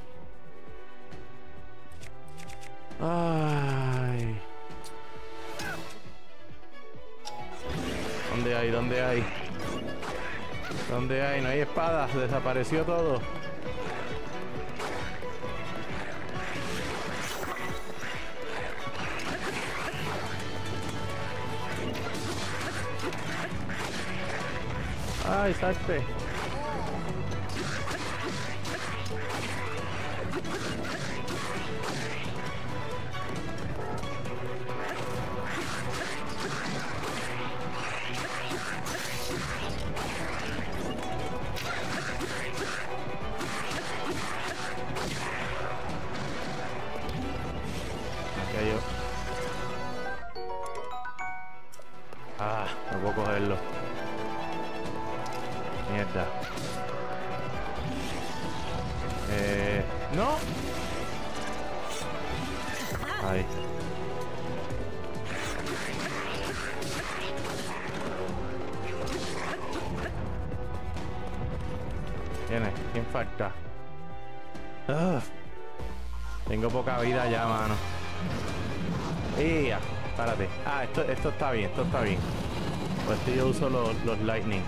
Esto, está bien, esto está bien. Pues este yo uso los, los lightning.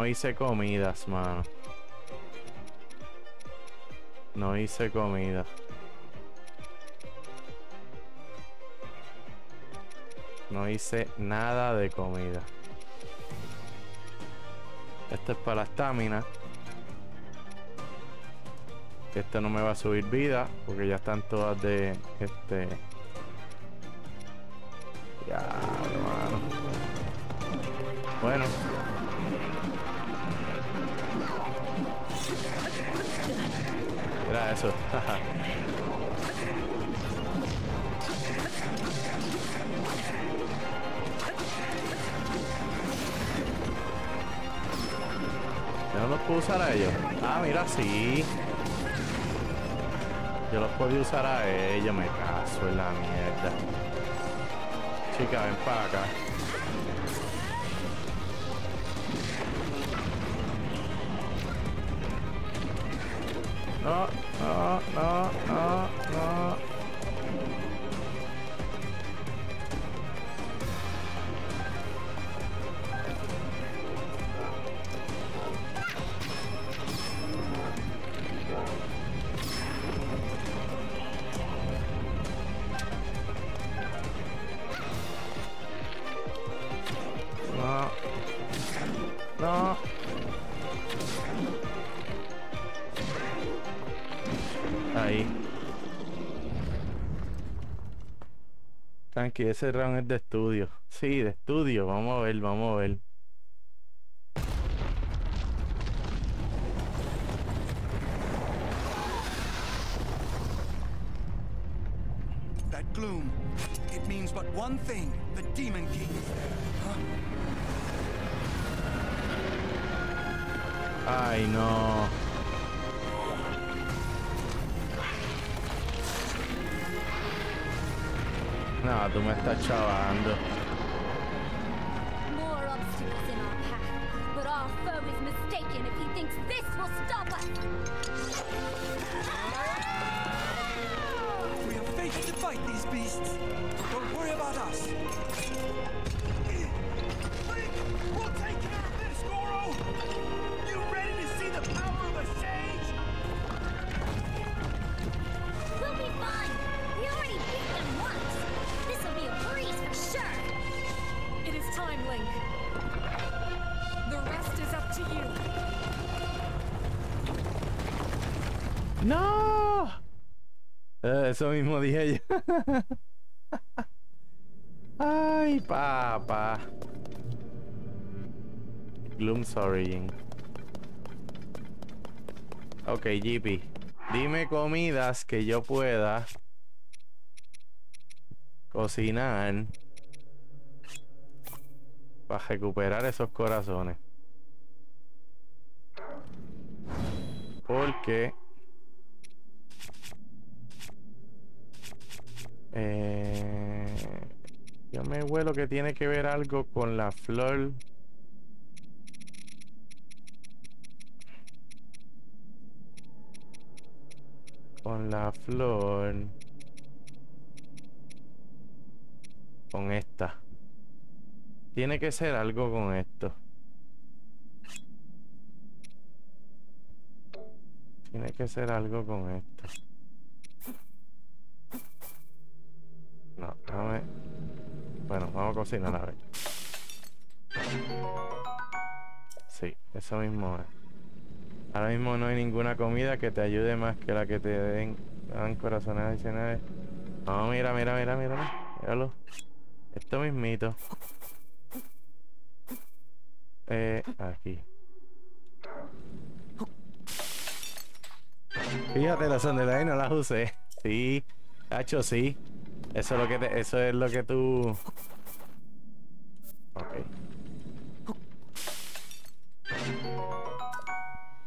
No hice comidas, mano. No hice comida. No hice nada de comida. Esto es para la estamina. Esto no me va a subir vida porque ya están todas de este. Ya, hermano. Bueno. Eso. [LAUGHS] Yo no los puedo usar a ellos. Ah, mira, sí. Yo los podía usar a ellos, me caso en la mierda. Chica, ven para acá. No, no, no, no. Tranqui, ese round es de estudio. Sí, de estudio. Vamos a ver, vamos a ver. These beasts. Don't worry about us. Link, we'll take care of this, Goro! You ready to see the power of a sage? We'll be fine. We already beat them once. This will be a breeze for sure. It is time, Link. The rest is up to you. ¡No! Eh, eso mismo dije yo. Ay, papá. Gloom's Origin. Ok, GP. Dime comidas que yo pueda cocinar para recuperar esos corazones. Porque Eh, yo me huelo que tiene que ver algo con la flor. Con la flor. Con esta. Tiene que ser algo con esto. Tiene que ser algo con esto. No, déjame. Bueno, vamos a cocinar a ver. eso mismo es. Ahora mismo no hay ninguna comida que te ayude más que la que te den dan corazones adicionales. No, mira, mira, mira, mira, míralo. Esto mismito. Eh, aquí. Fíjate, las ahí no las usé. Sí, hacho, sí. Eso es lo que te- eso es lo que tú. Ok.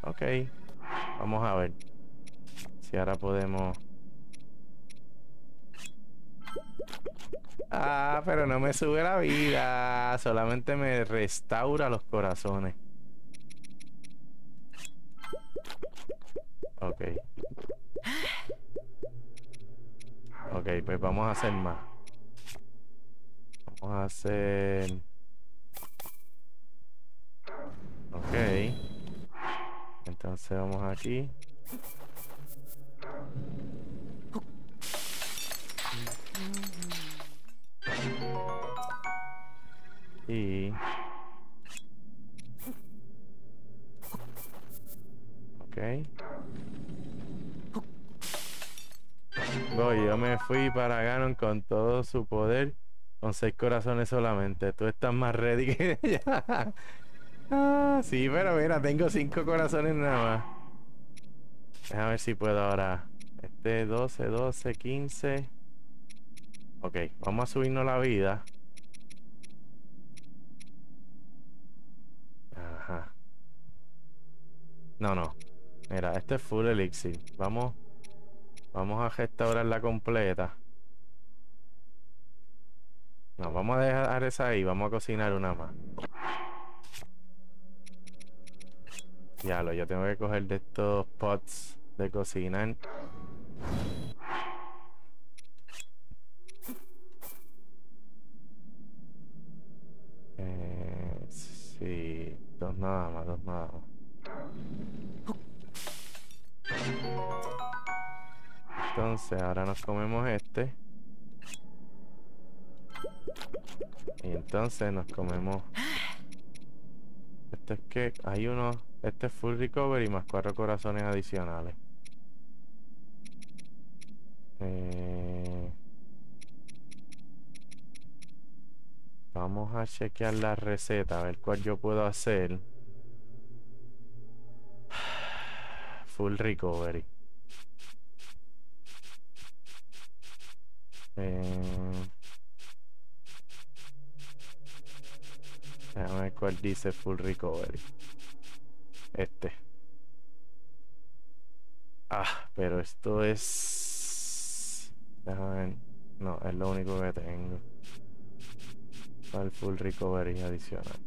Ok. Vamos a ver. Si ahora podemos. Ah, pero no me sube la vida. Solamente me restaura los corazones. Ok. Ok, pues vamos a hacer más. Vamos a hacer... Ok. Entonces vamos aquí. Y... Ok. Voy, yo me fui para Ganon con todo su poder, con seis corazones solamente. Tú estás más ready que [LAUGHS] ella. ah, sí, pero mira, tengo cinco corazones nada más. Déjame ver si puedo ahora. Este 12, 12, 15. Ok, vamos a subirnos la vida. Ajá. No, no. Mira, este es full elixir. Vamos. Vamos a restaurarla completa. No, vamos a dejar esa ahí. Vamos a cocinar una más. Ya lo, yo tengo que coger de estos pots de cocinar. Eh, sí, dos nada más, dos nada más. Entonces ahora nos comemos este. Y entonces nos comemos. Este es que hay uno. Este es full recovery más cuatro corazones adicionales. Eh, Vamos a chequear la receta, a ver cuál yo puedo hacer. [SIGHS] Full recovery. Eh, Déjame ver cuál dice full recovery. Este. Ah, pero esto es... Déjame ver. No, es lo único que tengo. Para el full recovery adicional.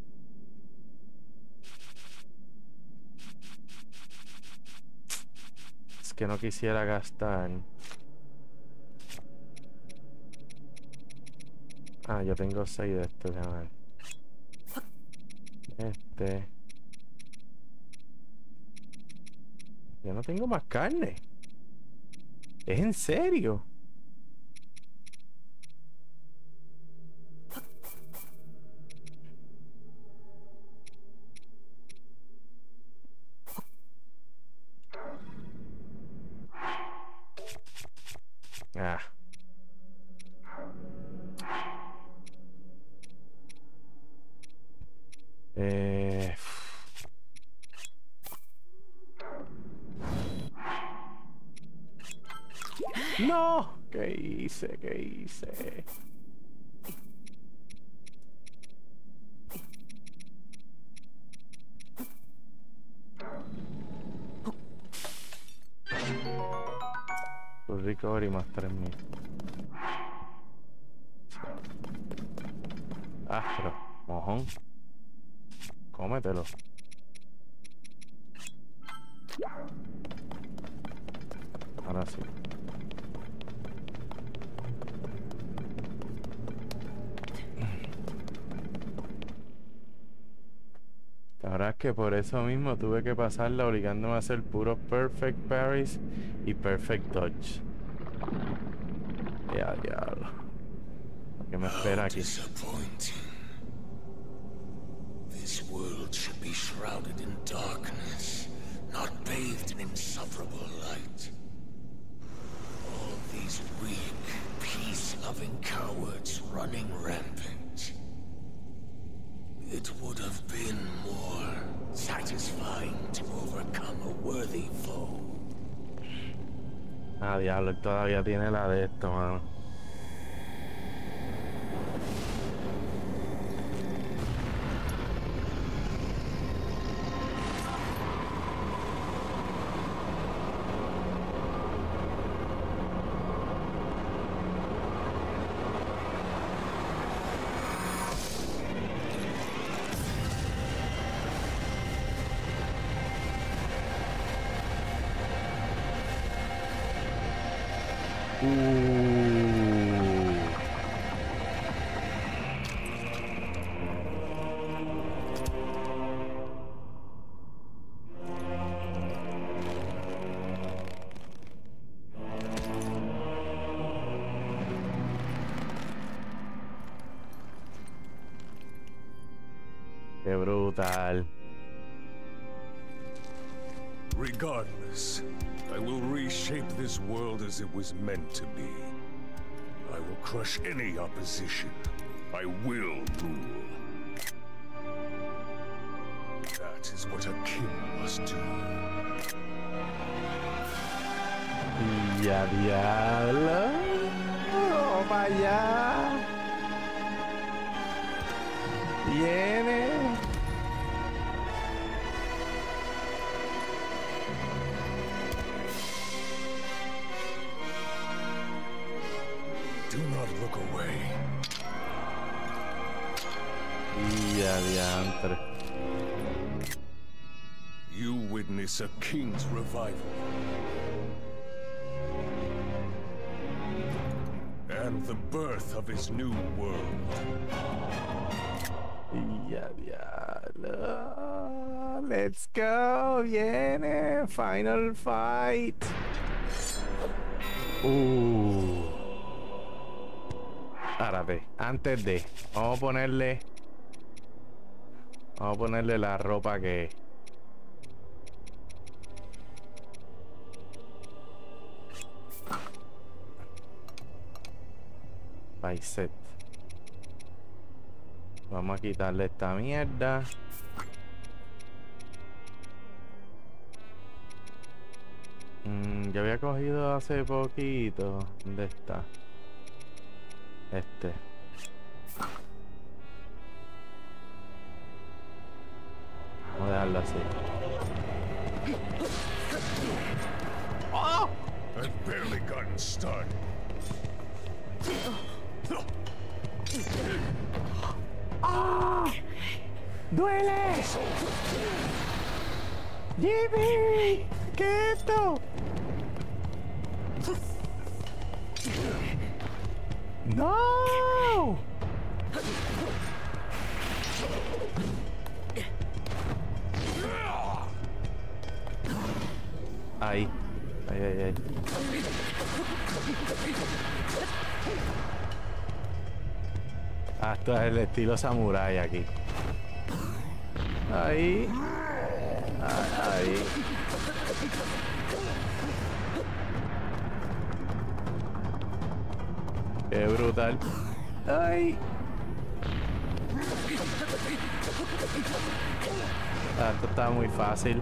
Es que no quisiera gastar. Ah, yo tengo 6 de estos, déjame ver. Este. Yo no tengo más carne. ¿Es en serio? Eso mismo tuve que pasarla obligándome a hacer puro perfect parries y perfect dodge. Ya, diablo. ¿Qué me espera aquí? Todavía tiene la de esto, mano. Was meant to be. I will crush any opposition. I will rule. That is what a king must do. Y a king's revival. And the birth of his new world. Let's go. Viene. Final fight. Uh. Párate. Antes de. Vamos a ponerle. Vamos a ponerle la ropa que. Vamos a quitarle esta mierda. Mm, yo había cogido hace poquito. ¿Dónde está? Este. Así. I've barely gotten started. ¡Duele! ¡Jimmy! ¿Qué es esto? ¡No! Esto es el estilo samurai aquí. Ahí. Ah, Ahí. Qué brutal. Ay. Ah, esto está muy fácil.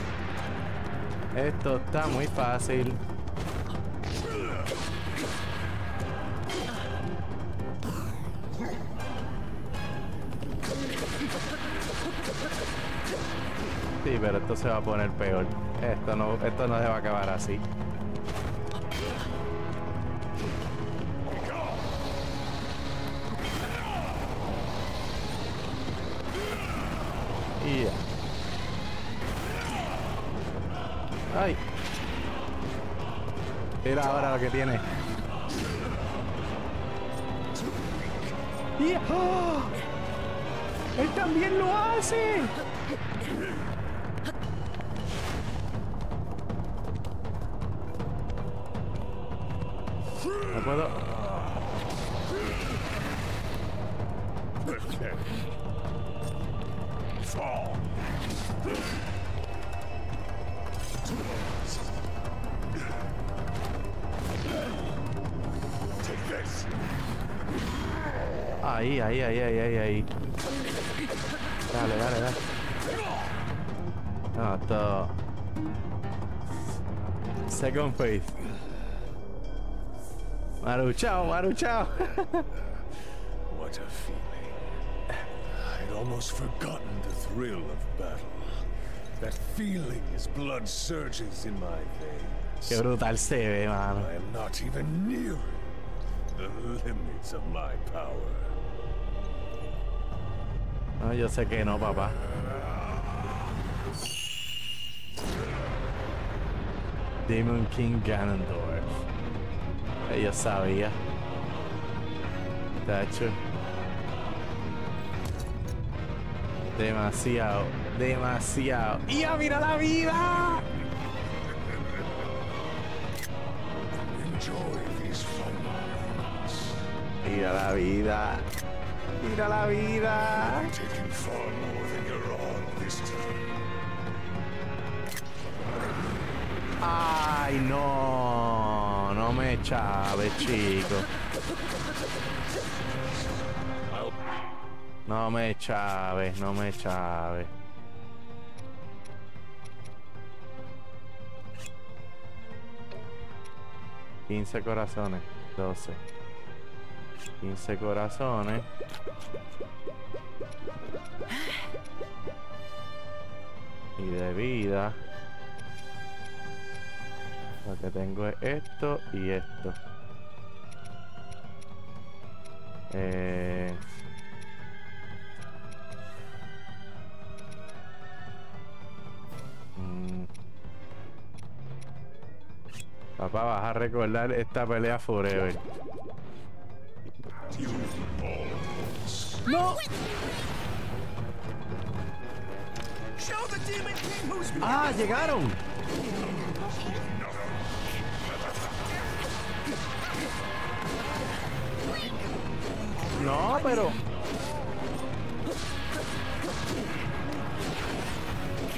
Esto está muy fácil. Pero esto se va a poner peor. Esto no, esto no se va a acabar así. Y ya. ¡Ay! Mira ahora lo que tiene. ¡Y- ¡Ah! ¡Él también lo hace! Second phase. Maruchao, maruchao. [LAUGHS] What a feeling. I'd almost forgotten the thrill of battle. That feeling as blood surges in my veins. Qué brutal se ve, mano. I am not even near the limits of my power. No, yo sé que no, papá. Demon King Ganondorf. Yo sabía. Tacho. Demasiado, demasiado. ¡Ya mira la vida! Enjoy these fun moments. Mira la vida. Mira la vida. Ay, no. No me chaves, chico. No me chaves, no me chaves. Quince corazones, doce. Quince corazones. Y de vida. Lo que tengo es esto y esto. Eh... Mm. Papá, vas a recordar esta pelea forever. ¡No! Show the Demon King who's ¡Ah, llegaron! No, pero...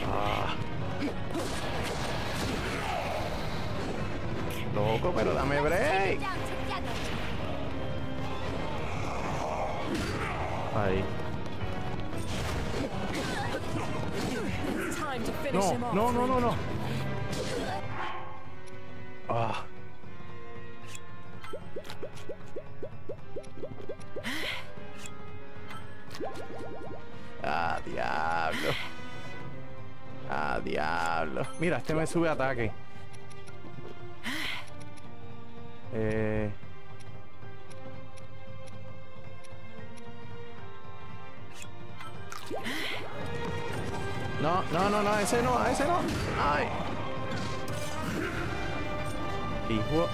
Ah. Loco, pero dame break. Ahí. No, no, no, no, no. Ah. Ah, diablo. Ah, diablo. Mira, este me sube ataque. Eh. No, no, no, no, ese no, ese no. Ay. Hijo.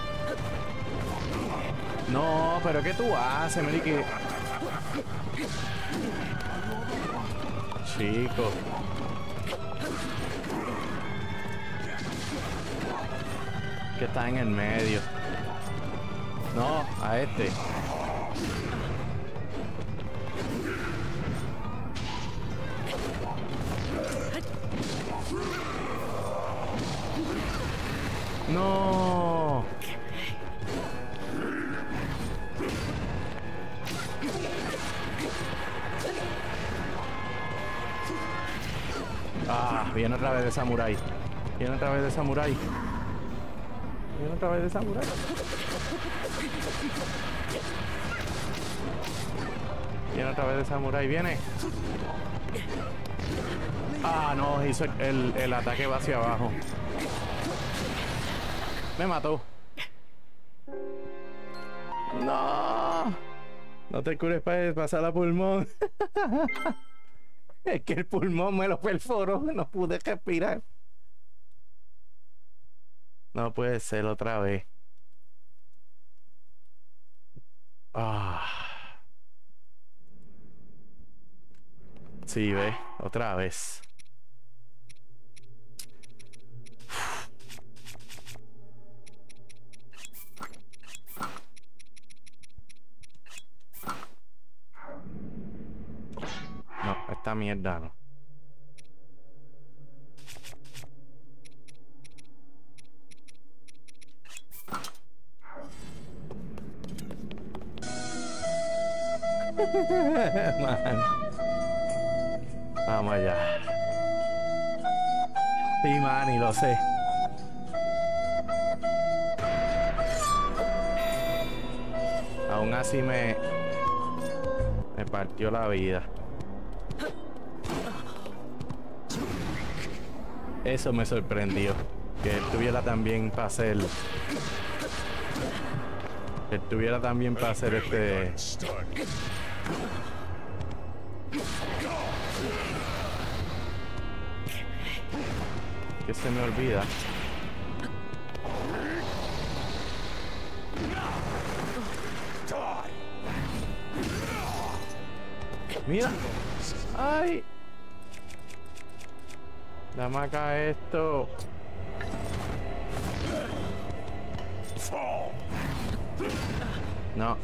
No, pero ¿qué tú haces, Merique? Chico. Que está en el medio. No, a este. Otra vez de Samurai. Viene otra vez de Samurai. Viene otra vez de Samurai. Viene otra vez de Samurai. Viene. Ah, no, hizo el, el ataque va hacia abajo. Me mató. No. No te cures para pasar a pulmón. [LAUGHS] es que el pulmón me lo perforó. No pude respirar. No puede ser otra vez. Ah. Sí, ve, otra vez. esta mierda no. [LAUGHS] Vamos allá. Sí, Manny, lo sé. Aún así me... Me partió la vida. Eso me sorprendió. Que él tuviera también para hacerlo. Que él tuviera también para hacer este... Que se me olvida. Mira. Ay. Dame esto. No.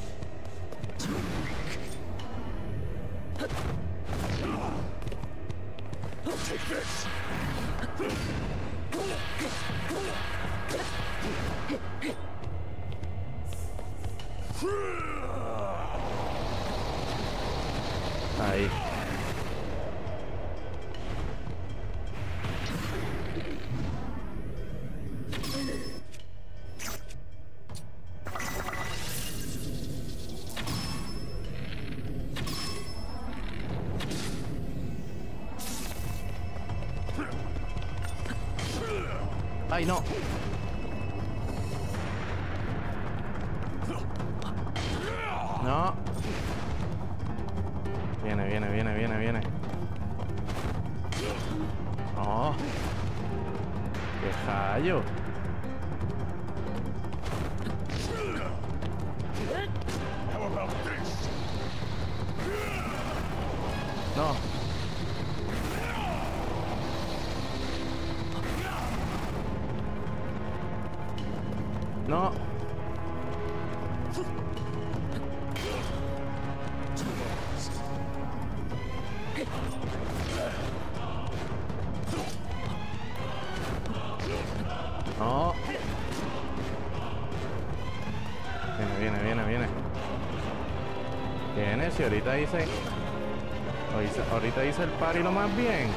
Lo más bien.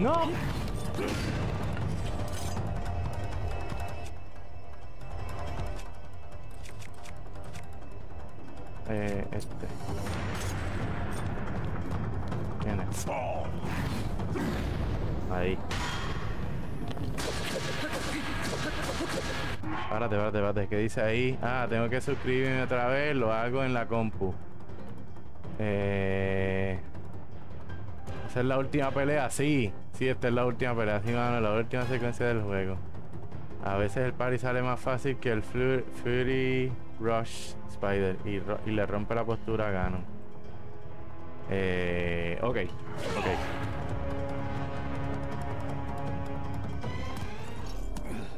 No. Eh, este. Viene. Ahí. Párate, párate, párate. ¿Qué dice ahí? Ah, tengo que suscribirme otra vez. Lo hago en la compu. Eh... Esa es la última pelea. Sí, sí, esta es la última mano, la última secuencia del juego. A veces el party sale más fácil que el Fury Rush Spider y, le rompe la postura a Ganon. Eh, ok, ok.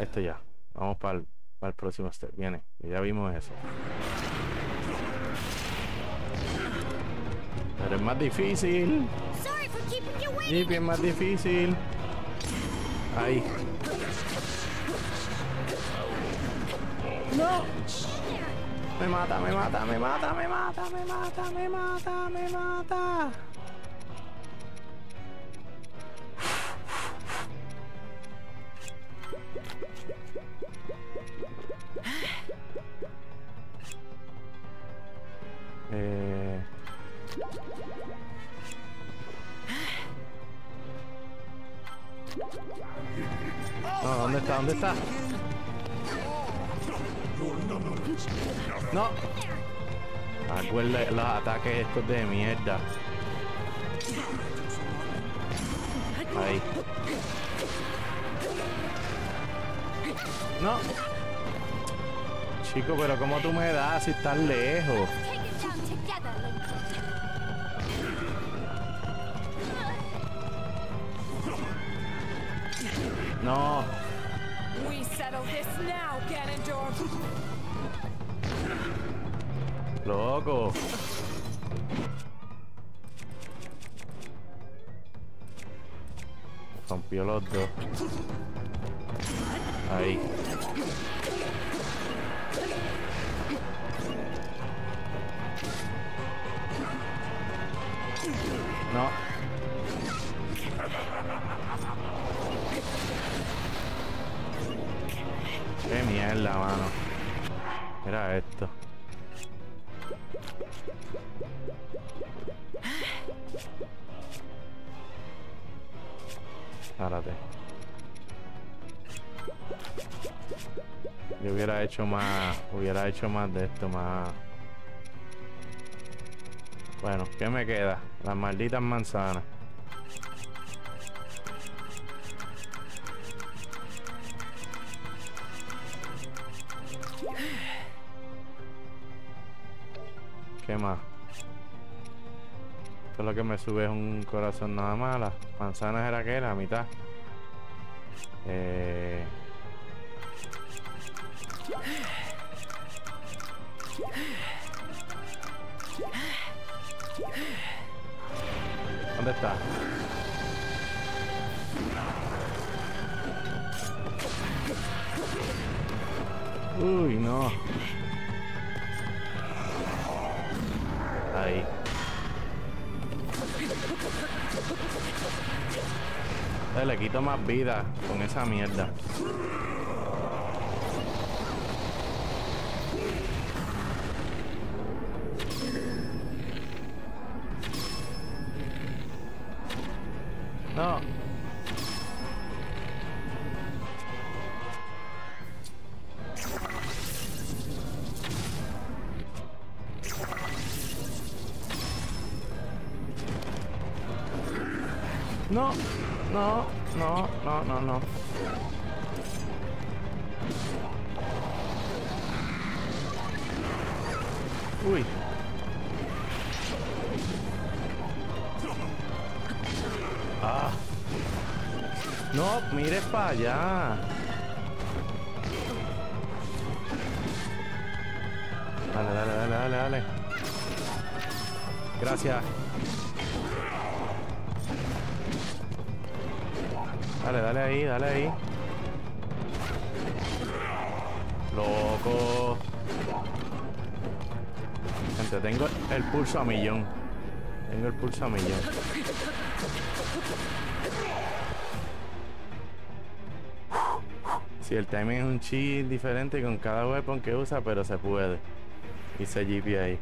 Esto ya. Vamos para el próximo step. Viene. Ya vimos eso. Pero es más difícil. Jeepy es más difícil. Ahí. No. Me mata, me mata, me mata, me mata, me mata, me mata, me mata. Eh... ¿dónde está? No. Acuerda los ataques estos de mierda. Ahí. No. Chico, pero ¿cómo tú me das si estás lejos? No. This now, Ganondorf. Loco. Rompió los dos. Ahí. No. Mierda, mano. Mira esto. Párate. Yo hubiera hecho más, hubiera hecho más de esto, más. Bueno, ¿qué me queda? Las malditas manzanas. ¿Qué más? Esto lo que me sube es un corazón nada más. Las manzanas era que la mitad. Eh... ¿Dónde está? Uy, no. Ahí. Eh, Le quito más vida con esa mierda. No. No, no, no, no, no, no. Uy. Ah. No, mire para allá. Dale, dale, dale, dale, dale. Gracias. Dale, dale ahí, dale ahí. Loco. Gente, tengo el pulso a millón. Tengo el pulso a millón. Si el timing es un cheat diferente con cada weapon que usa, pero se puede. Hice GP ahí.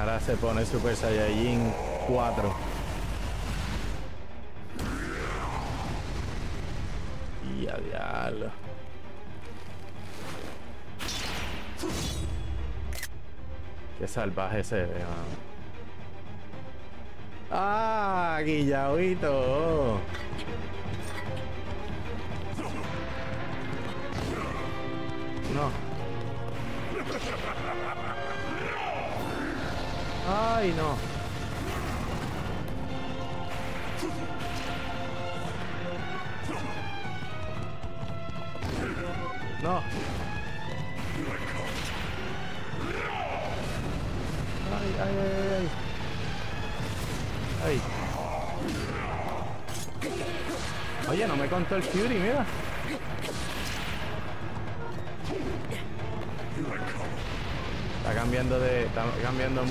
Ahora se pone Super Saiyajin 4. Y a diablo. Qué salvaje se ve, mano. ¡Ah! Guillauito. Ay, no. No. Ay, ay, ay, ay. Ay. Oye, no me contó el Fury, mira. Está cambiando de. Está cambiando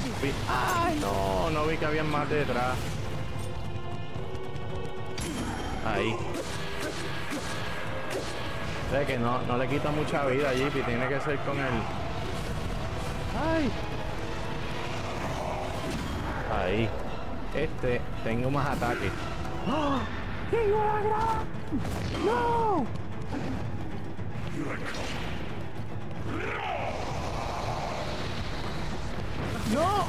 ¡Ay! No, no vi que había más detrás. Ahí. Ve que no, no le quita mucha vida a Jeepy, tiene que ser con el. ¡Ay! Ahí. Este, tengo más ataques. ¡Ah! ¡Tengo la gran! ¡No! ¡No!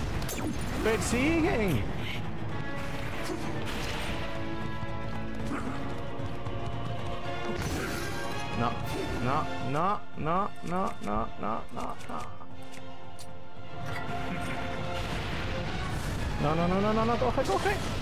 ¡Persiguen! No, no, no, no, no, no, no, no, no. No, no, no, no, no, no, coge, coge.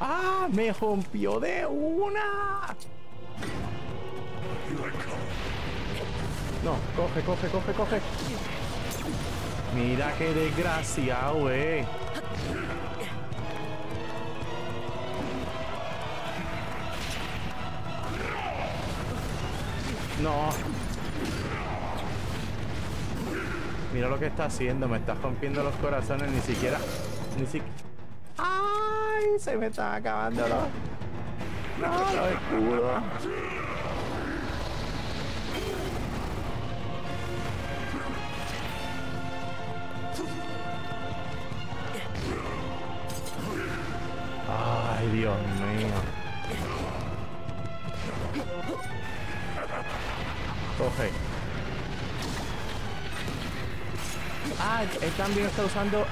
¡Ah! ¡Me rompió de una! No, coge, coge, coge, coge. Mira qué desgraciado, eh. No. Mira lo que está haciendo, me está rompiendo los corazones, ni siquiera. Ni siquiera. ¡Ay! Se me están acabando los. No, los escudos. También está usando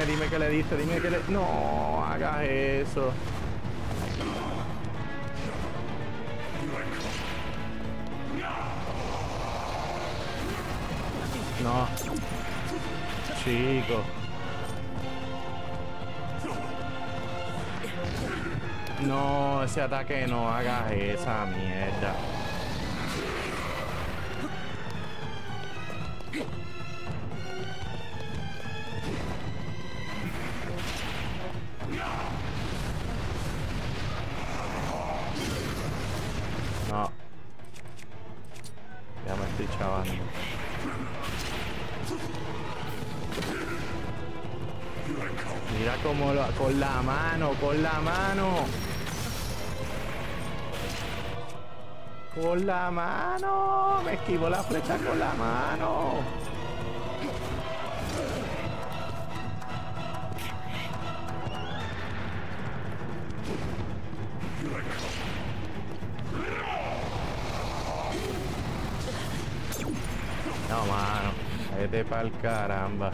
dime, dime qué le dice, dime que le... No, hagas eso. No. Chico. No, ese ataque no hagas esa mierda. Mano. Me esquivo la flecha con la mano. No, mano. Vete pa'l caramba.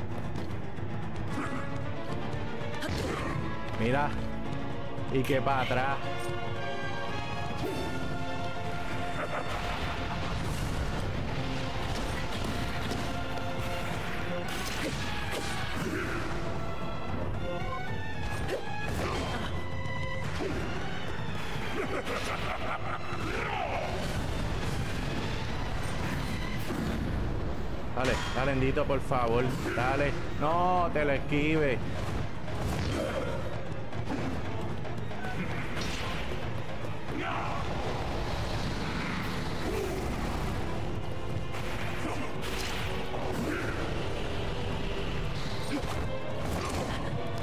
Mira. Y que para atrás. favor. Dale. No, te lo esquive.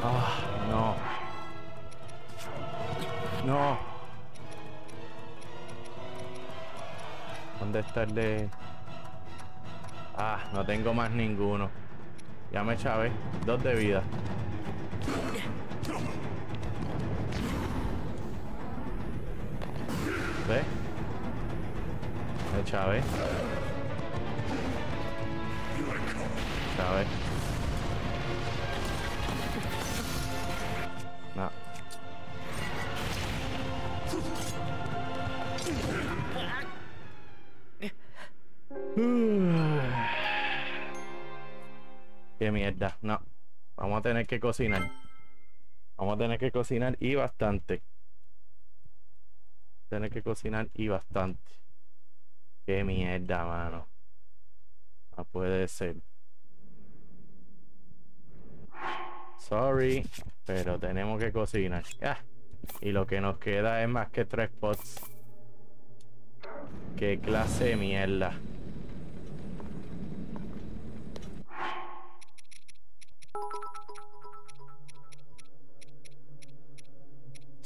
Ah, no. ¿Dónde está el de...? No tengo más ninguno. Ya me chavé. Dos de vida. ¿Ves? Me chavé. Vamos a tener que cocinar y bastante. Tener que cocinar y bastante. Qué mierda, mano. No puede ser. Sorry, pero tenemos que cocinar. Ah, Y lo que nos queda es más que tres pots. Qué clase de mierda.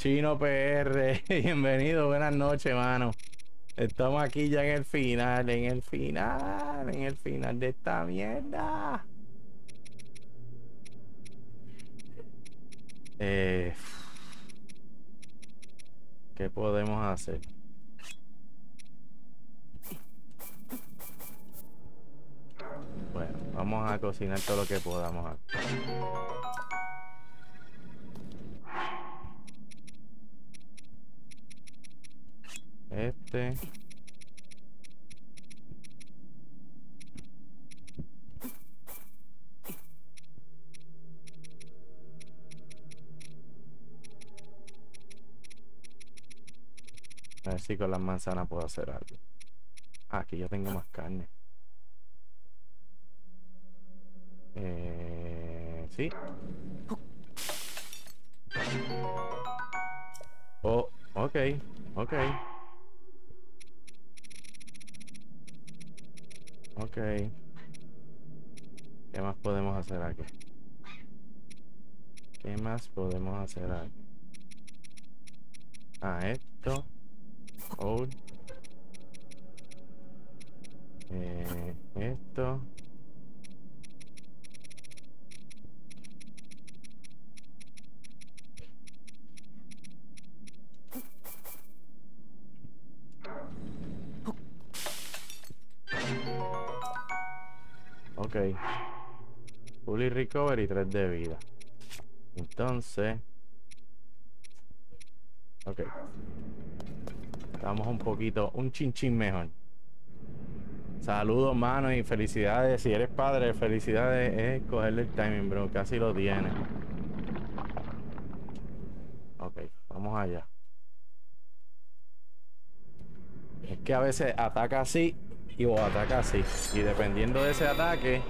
Chino PR, [LAUGHS] bienvenido, buenas noches, mano. Estamos aquí ya en el final, en el final, en el final de esta mierda. Eh, ¿Qué podemos hacer? Bueno, vamos a cocinar todo lo que podamos. Este. A ver si con las manzanas puedo hacer algo. Ah, aquí yo tengo más carne. Eh, sí. Oh, ok, ok. Ok. ¿Qué más podemos hacer aquí? ¿Qué más podemos hacer aquí? Ah, esto. Hold. Eh, esto. Fully recovery 3 de vida. Entonces. Ok. Estamos un poquito, un chinchín mejor. Saludos, mano, y felicidades. Si eres padre, felicidades. Es cogerle el timing, bro. Casi lo tiene. Ok, vamos allá. Es que a veces ataca así y o ataca así. Y dependiendo de ese ataque,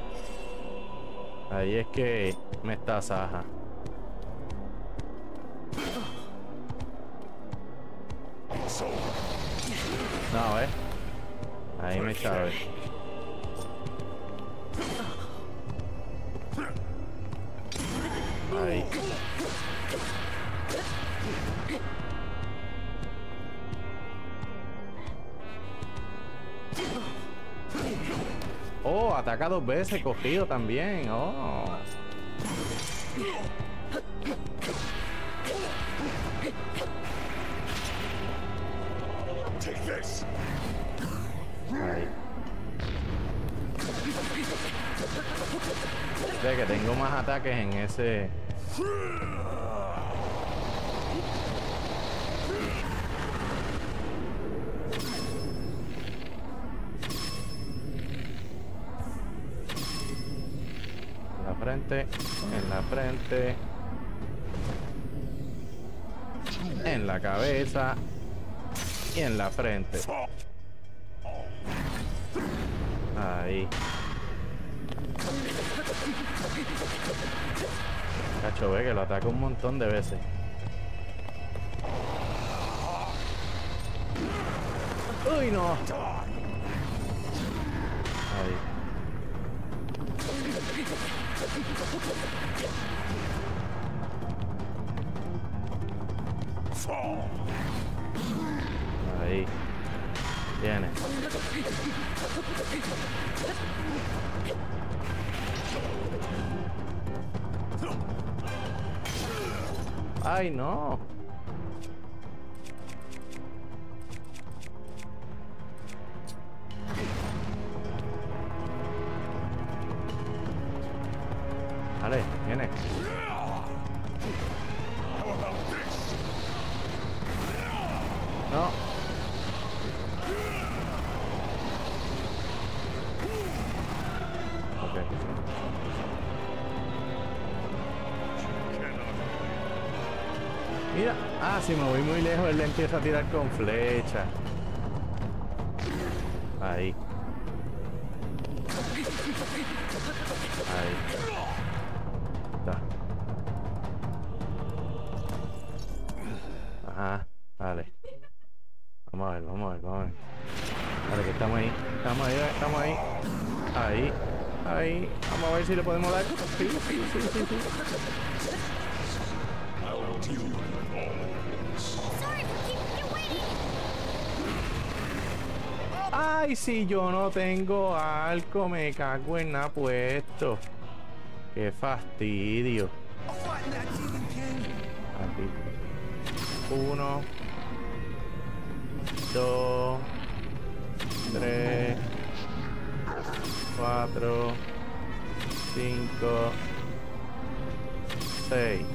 ahí es que me está saja. No, ¿eh? Ahí me chavé. Ahí. Ataca dos veces cogido también. Oh. Take this. Ahí. Ve que tengo más ataques en ese. En la frente. En la cabeza y en la frente. Ahí. Cacho, ve que lo ataca un montón de veces. ¡Uy, no! Ahí. Viene. Ay, no. Vale, viene. No. Mira, ah, si me voy muy lejos, él le empieza a tirar con flecha. Ahí. Si yo no tengo arco, me cago en nada puesto. Qué fastidio. Aquí. Uno. Dos. Tres. Cuatro. Cinco. Seis.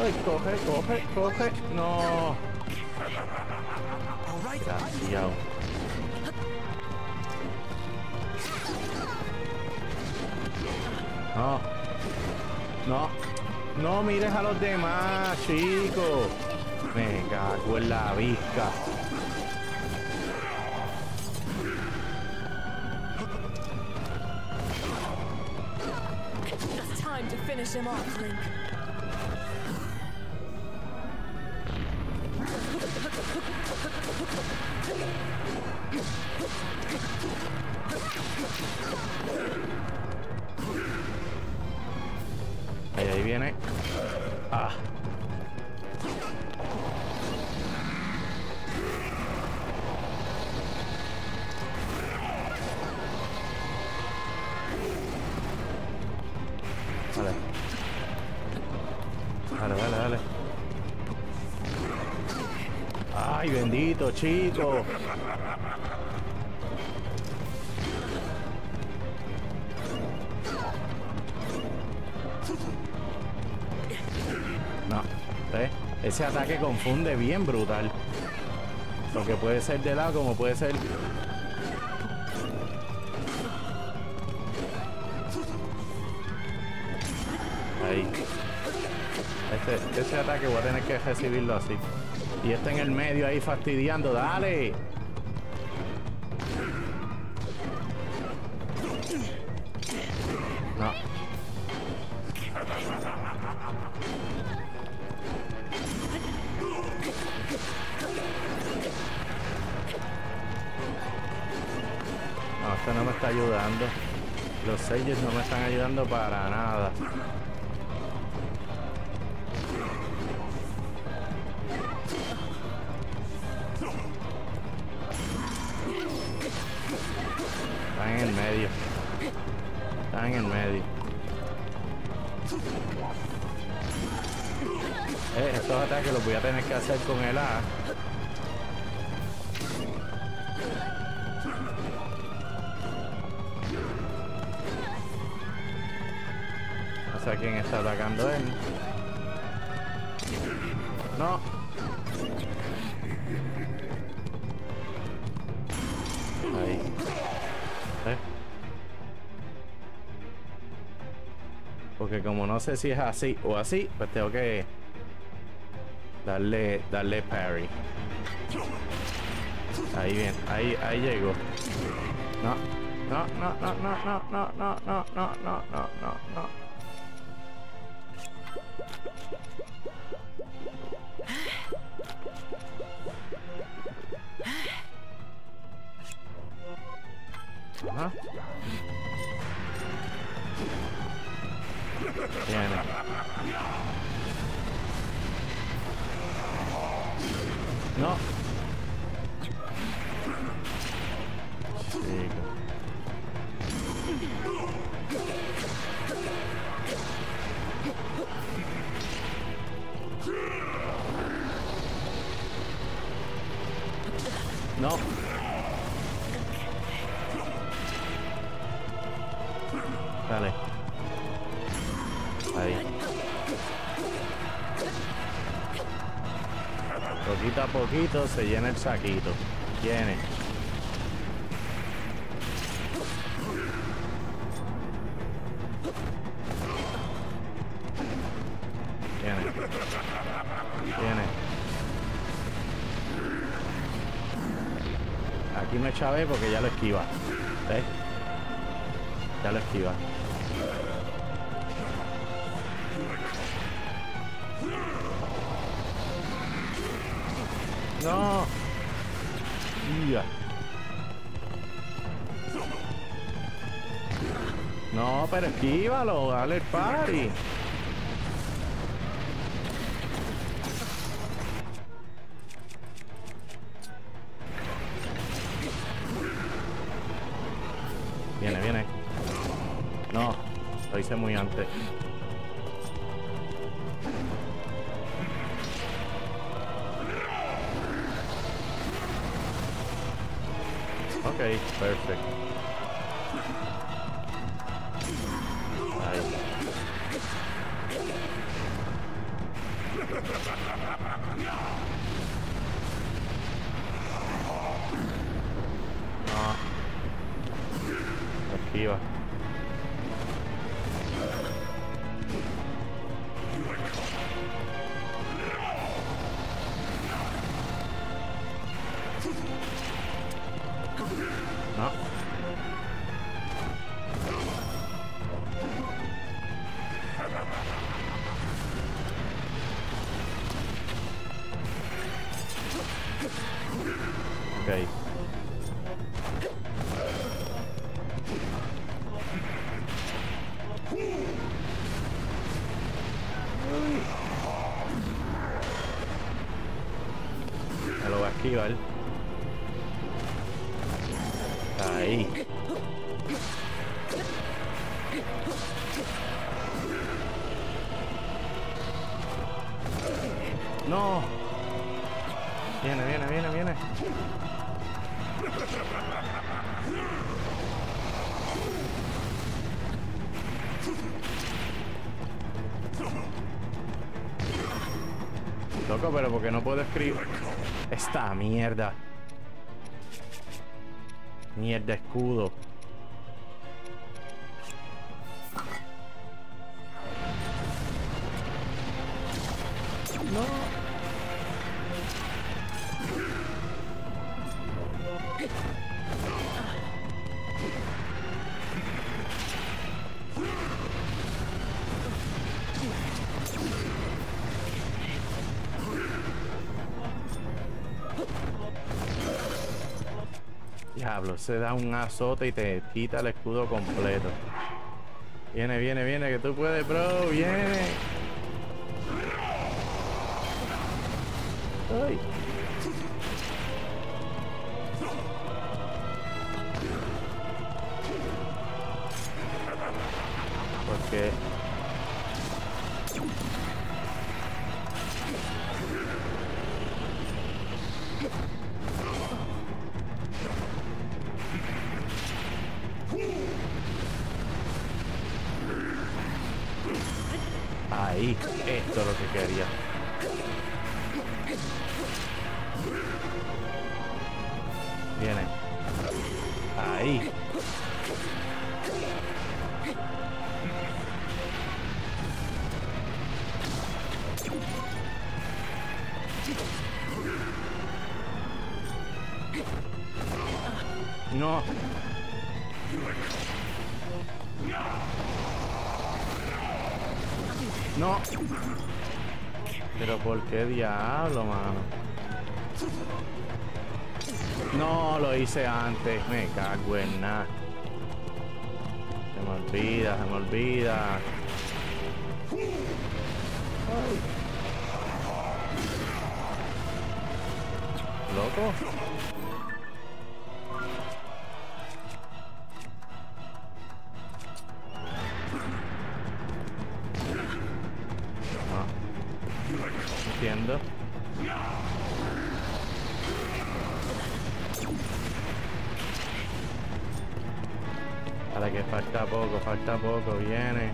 Ay, coge, coge, coge. No. Desgraciado. No. No. No mires a los demás, chicos. Me cago en la visca. Time to finish him off, Link. Chico. No, ¿ves? Ese ataque confunde bien brutal. Porque puede ser de lado como puede ser. Ahí. Este, ese ataque voy a tener que recibirlo así. Y este en el medio ahí fastidiando. ¡Dale! Ataques los voy a tener que hacer con el A. A quién está atacando él. No. Ahí. ¿Eh? Porque como no sé si es así o así, pues tengo que darle, darle parry. Ahí bien, ahí, ahí llegó. No, no, no, no, no, no, no, no, no, no, no, no, no, se llena el saquito. Tiene. Tiene. Tiene. Aquí me chavé porque ya lo esquiva. ¿Ves? Ya lo esquiva. No. No, pero esquívalo, dale el party. Viene, viene. No, lo hice muy antes. Perfect. Pero porque no puedo escribir. Esta mierda. Mierda escudo. Se da un azote y te quita el escudo completo. Viene, viene, viene, que tú puedes, bro, viene. Falta poco, viene.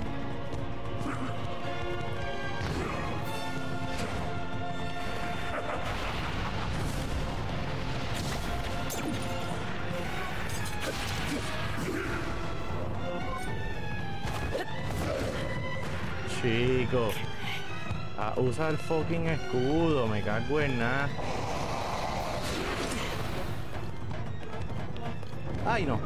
Chico. Ah, usa el fucking escudo, me cago en nada. Ay, no.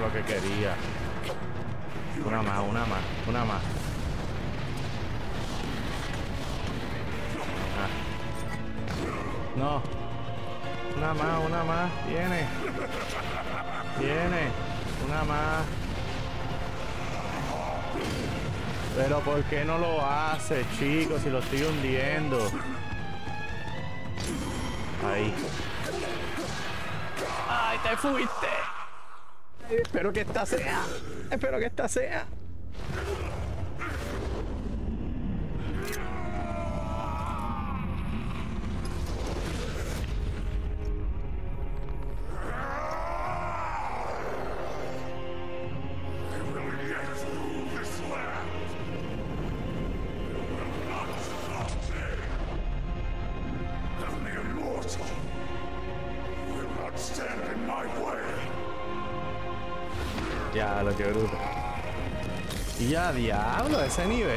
Lo que quería. Una más, una más, una más. No. Una más, una más. Viene. Viene. Una más. Pero ¿por qué no lo hace, chicos? Si lo estoy hundiendo. Ahí. ¡Ay, te fuiste! Espero que esta sea. Espero que esta sea. Diablo,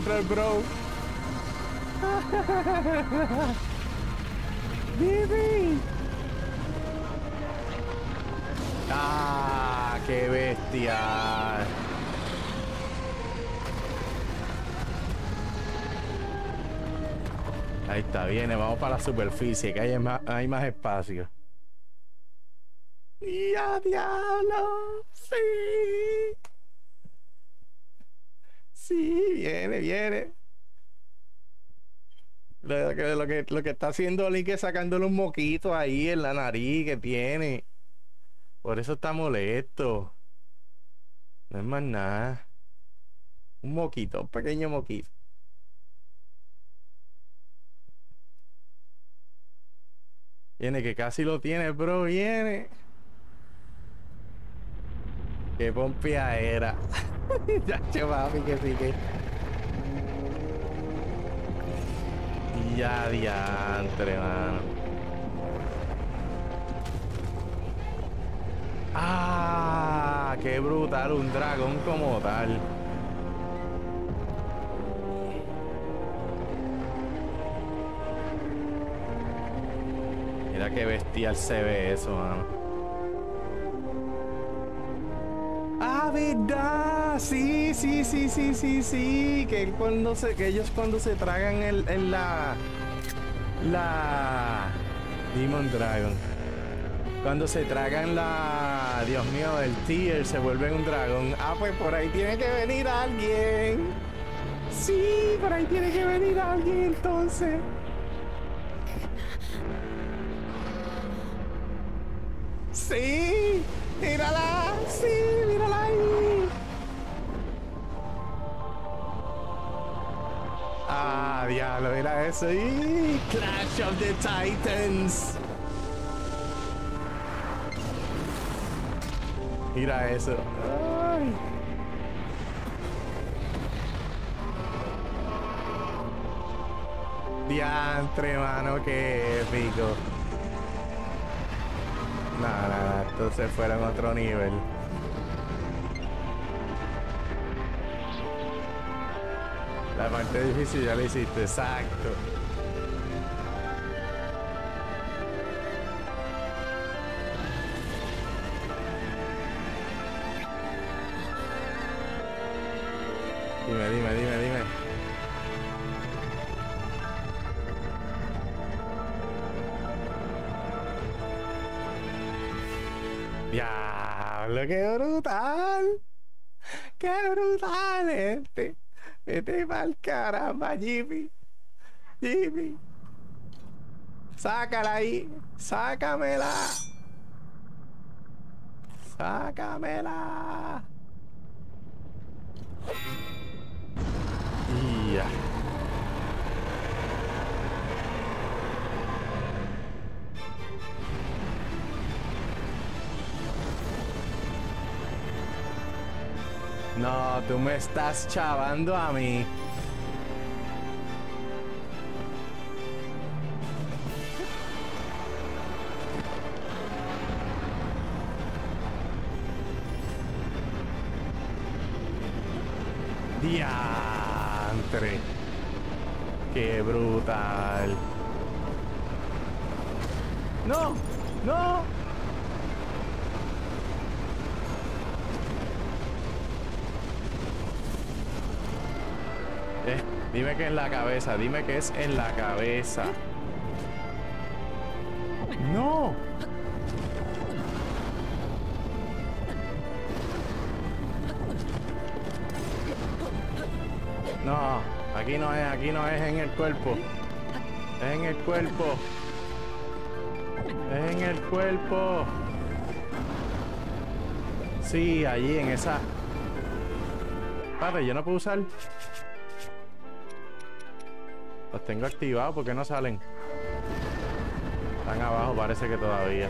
control, bro. Baby. Ah, qué bestia. Ahí está, viene, vamos para la superficie, que hay más, hay más espacio. ¡Ya, diablo! ¡Sí! Sí, viene, viene. Lo que, lo que, lo que está haciendo Link es sacándole un moquito ahí en la nariz que tiene. Por eso está molesto. No es más nada. Un moquito, un pequeño moquito. Viene que casi lo tiene, bro. Viene. Qué pompia era. [LAUGHS] ya, che, papi, que sí que. Ya, diantre, mano. Ah, qué brutal, un dragón como tal. Mira qué bestial se ve eso, mano. Ah, verdad. Sí, sí, sí, sí, sí, sí. Que cuando se, que ellos cuando se tragan el, el la, la Demon Dragon. Cuando se tragan la, Dios mío, el tier, se vuelven un dragón. Ah, pues por ahí tiene que venir alguien. Sí, por ahí tiene que venir alguien entonces. Sí, mírala, sí, mírala ahí. Ah, diablo, mira eso. ¡Y! Clash of the Titans. Mira eso. Ay. Diantre, mano, qué épico. Nada, nada, esto se fuera en otro nivel. La parte difícil ya la hiciste, exacto. Dime, dime, dime, dime. Diablo, qué brutal. Qué brutal este. Vete pa'l caramba, Jimmy. Jimmy. Sácala ahí. Sácamela. Sácamela. Y No, tú me estás chavando a mí. Diantre. Qué brutal. No, no. Eh, dime que es la cabeza, dime que es en la cabeza. No. No, aquí no es, aquí no es en el cuerpo. Es en el cuerpo. Es en el cuerpo. Sí, allí en esa. Padre, yo no puedo usar. Los tengo activados, ¿por qué no salen? Están abajo, parece que todavía.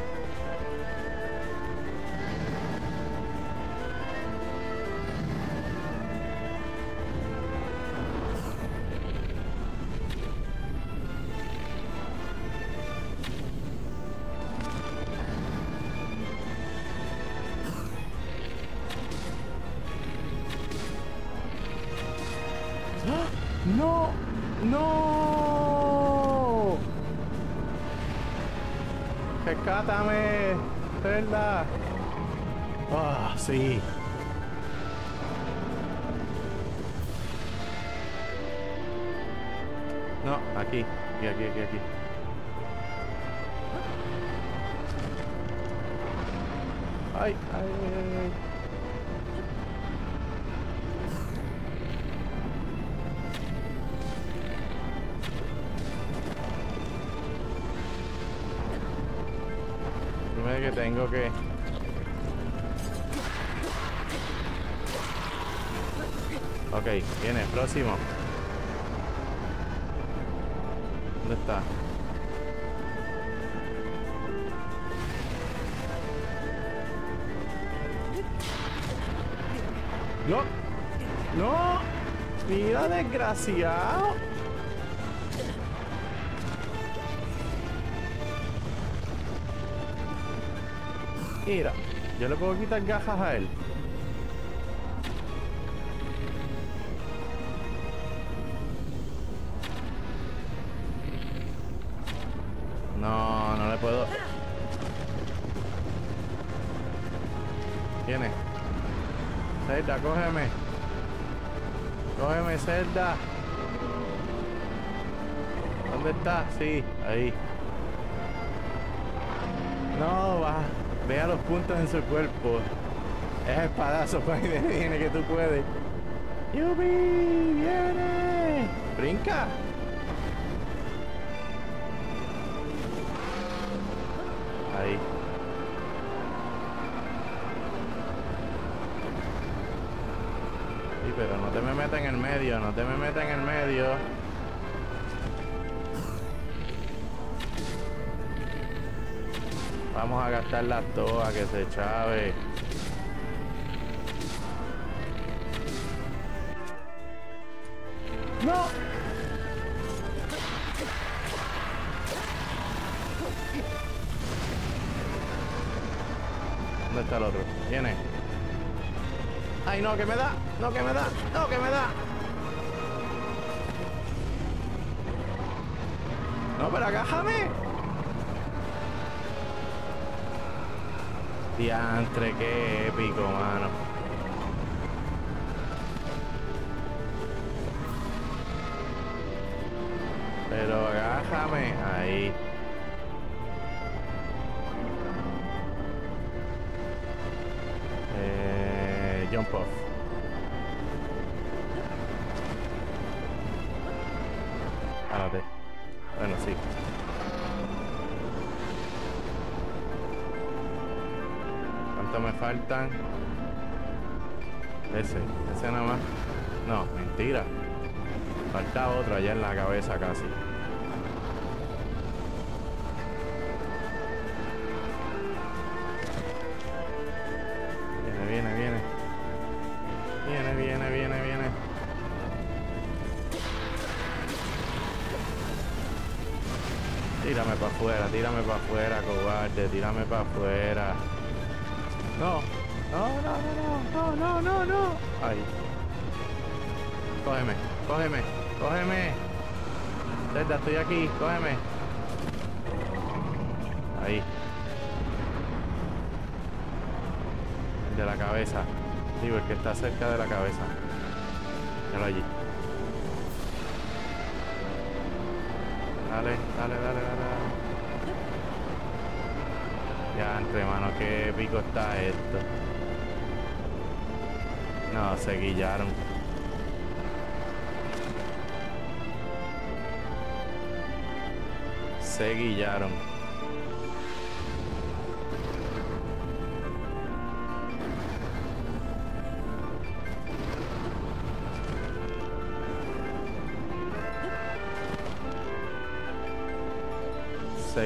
Desgraciado. Mira, yo le puedo quitar gafas a él. Sí, ahí. No, va. Vea los puntos en su cuerpo. Es espadazo, [LAUGHS] pues, viene que tú puedes. ¡Yubi! ¡Viene! ¡Brinca! Ahí. Sí, pero no te me metas en el medio, no te me metas en el medio. Vamos a gastar las todas que se chave. Afuera, tírame para afuera, cobarde, tírame para afuera. No, no, no, no, no, no, no, no. Ahí. Cógeme, cógeme, cógeme. Zelda, estoy aquí, cógeme. Ahí. De la cabeza. Digo, el que está cerca de la cabeza. Míralo allí. Qué épico está esto. No, se guillaron. Se guillaron.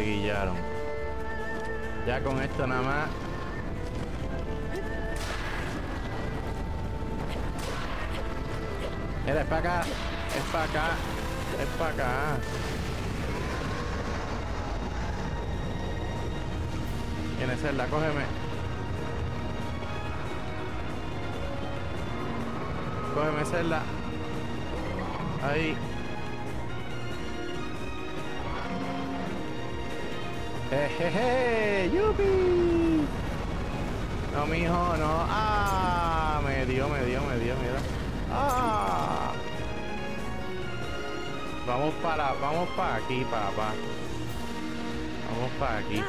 Se. Esto nada más. Mira, es para acá. Es para acá. Es para acá. Viene Zelda, cógeme. Cógeme Zelda. Ahí. Jejeje, yupi. No, mijo, no. Ah, me dio, me dio, me dio, mira. Ah. Vamos para, vamos para aquí, papá. Vamos para aquí.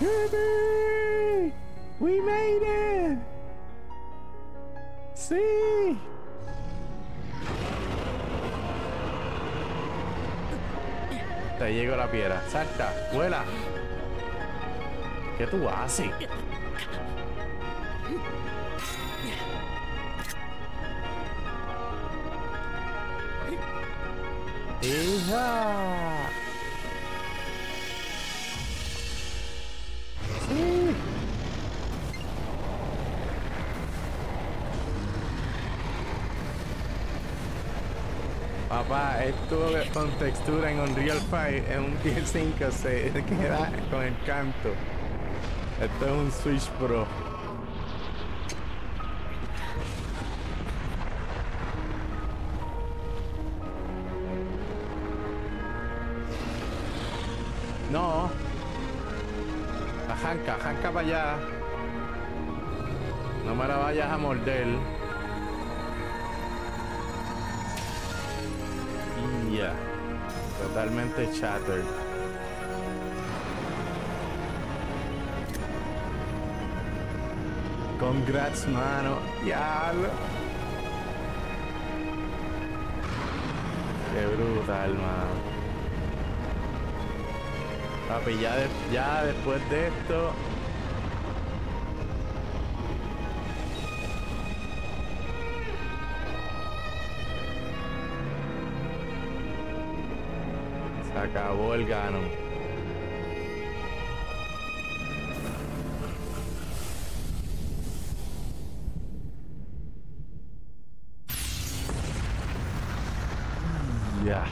Yupi. We made it. Sí. Llegó la piedra. Salta, vuela. ¿Qué tú haces? ¡Hija! Esto con textura en Unreal 5, en un Tier 5 se [LAUGHS] queda con el canto. Esto es un Switch Pro. No. Janca, janca para allá. No me la vayas a morder. Totalmente shattered. Congrats, mano. Ya. Qué brutal, mano. Papi, ya, de- ya después de esto. El Ganon. Ya.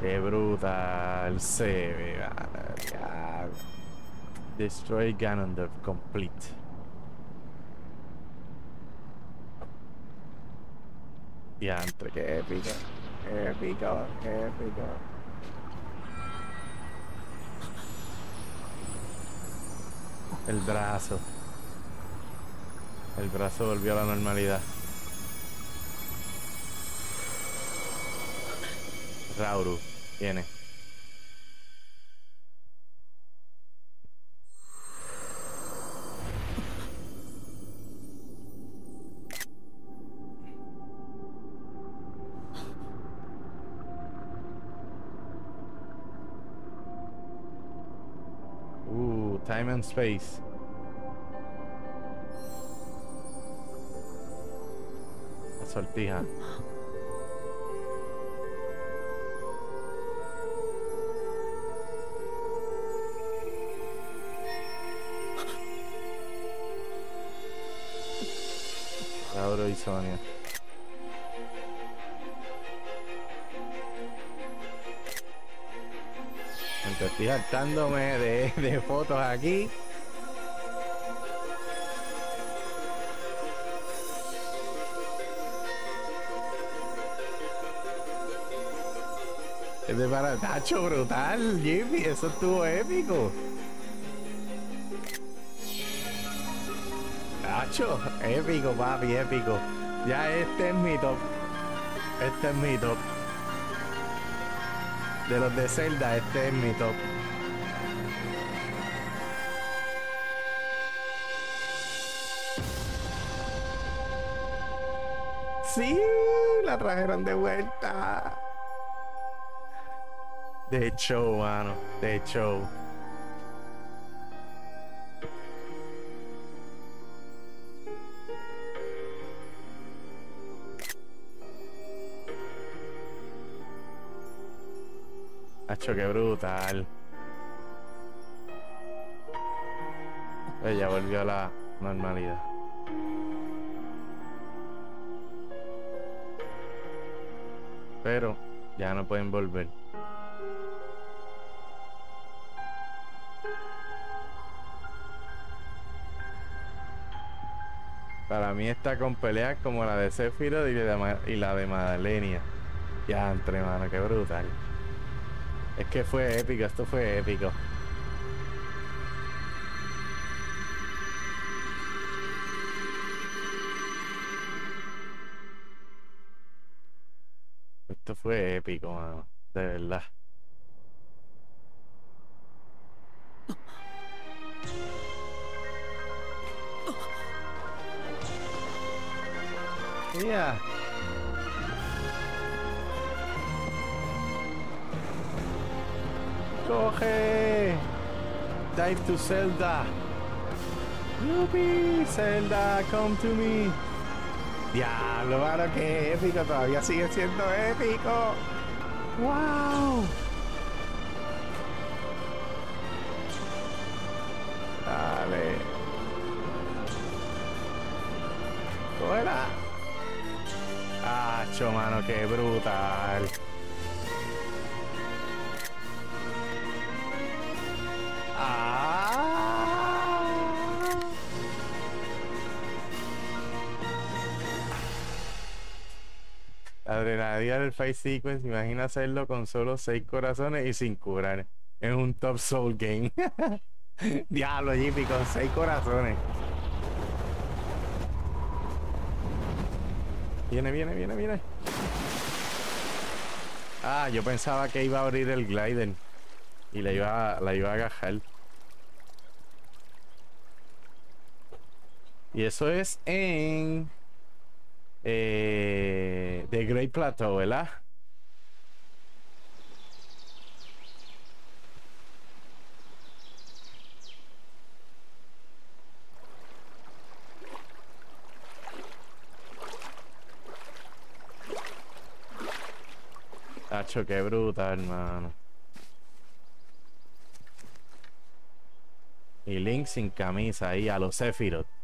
Qué brutal se ve. Destroy Ganondorf complete. Diantre, qué épico. Épico, épico. El brazo. El brazo volvió a la normalidad. Rauru viene. And space. La sortija. Lauro y Sonia. Estoy hartándome de, fotos aquí. Es de para Tacho brutal, Jimmy, eso estuvo épico. Tacho, épico, papi, épico. Ya este es mi top. Este es mi top. De los de Zelda, este es mi top. Sí, la trajeron de vuelta. De show, mano. De show. Hacho, qué brutal. Ella volvió a la normalidad. Pero ya no pueden volver. Para mí está con peleas como la de Sephiroth y la de, Madalenia. Ya, entre mano, qué brutal. Es que fue épico, esto fue épico. Esto fue épico, mano. De verdad. Yeah. Dive to Zelda. Yupi, Zelda, come to me. Diablo, mano, qué épico. Todavía sigue siendo épico. ¡Wow! Dale. ¡Fuera! ¡Acho, mano, qué brutal! Adrenalina del Fight Sequence, imagina hacerlo con solo 6 corazones y sin curar. Es un top soul game. [LAUGHS] Diablo, Jippy, con 6 corazones. Viene, viene, viene, viene. Ah, yo pensaba que iba a abrir el glider. Y la iba, a- la iba a agajar. Y eso es en eh, de Great Plateau, ¿verdad? Tacho, qué bruta, hermano. Y Link sin camisa ahí a los Sephiroth.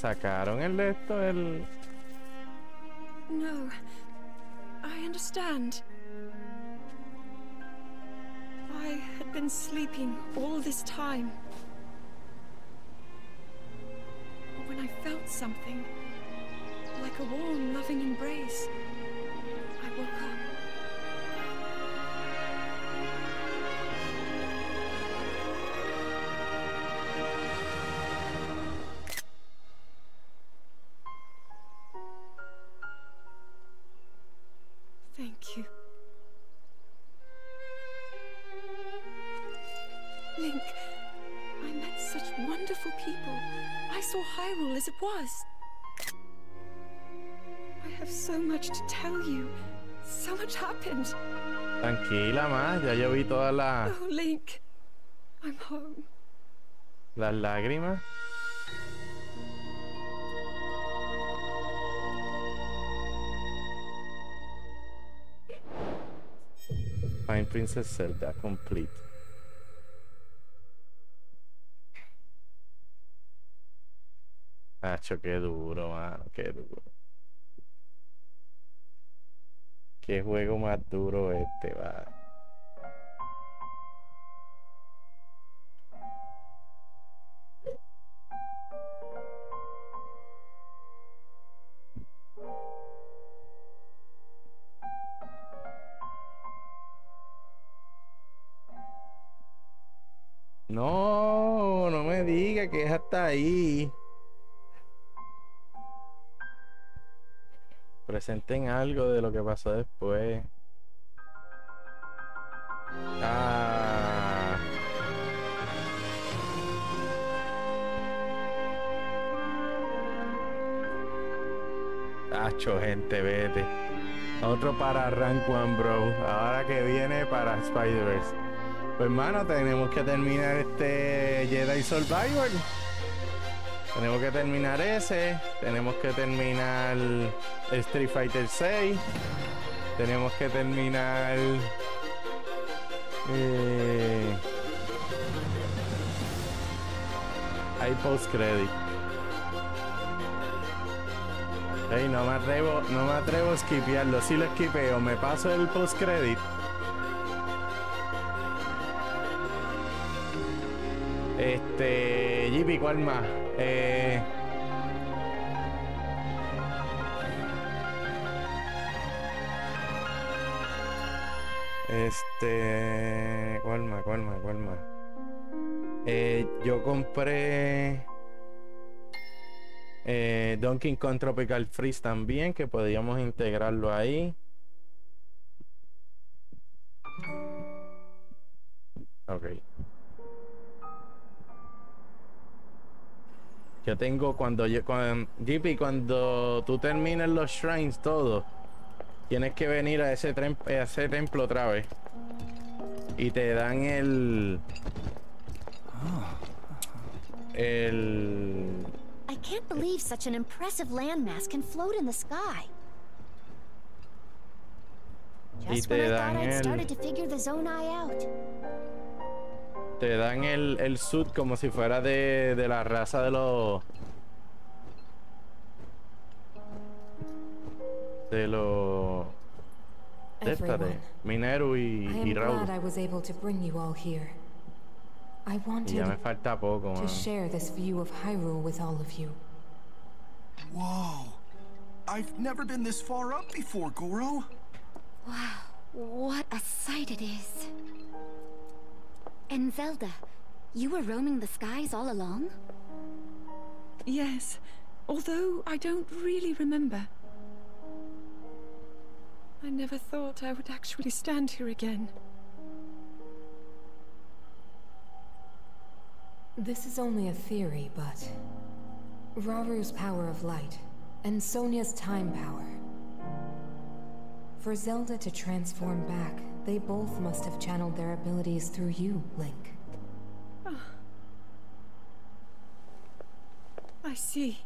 Sacaron el de esto, el... las lágrimas. Princess Zelda complete. Hacho, qué duro, mano, qué duro. Qué juego más duro este, va. Presenten algo de lo que pasó después. Ah. Tacho, gente, vete. Otro para Rank One, bro. Ahora que viene para Spider-Verse. Pues hermano, tenemos que terminar este Jedi Survivor. Tenemos que terminar ese. Tenemos que terminar Street Fighter 6. Tenemos que terminar. Eh, hay post credit. Ey, no me atrevo, no me atrevo a skipearlo. Si lo skipeo, me paso el post credit. Este, Jippy, ¿cuál más? Este, ¿cuál más? ¿Cuál más? ¿Cuál más? Eh, yo compré eh, Donkey Kong Tropical Freeze también, que podríamos integrarlo ahí. Ok. Yo tengo cuando yo cuando, JP, cuando tú termines los shrines todo, tienes que venir a ese, a ese templo otra vez. Y te dan el el I can't believe such an impressive landmass can float in the sky. Just when I thought I'd el- started to figure the zone eye out. Te dan el, el suit como si fuera de, de la raza de los. De los. De esta, de Mineru y, y Raúl. glad I was able to bring you all here. I Y wanted ya me falta poco, to mano. share this view of Hyrule with all of you. Whoa. I've never been this far up before, Goro. Wow, what a sight it is. And Zelda, you were roaming the skies all along? Yes, although I don't really remember. I never thought I would actually stand here again. This is only a theory, but Raru's power of light and Sonia's time power. For Zelda to transform back, they both must have channeled their abilities through you, Link. Ah. I see.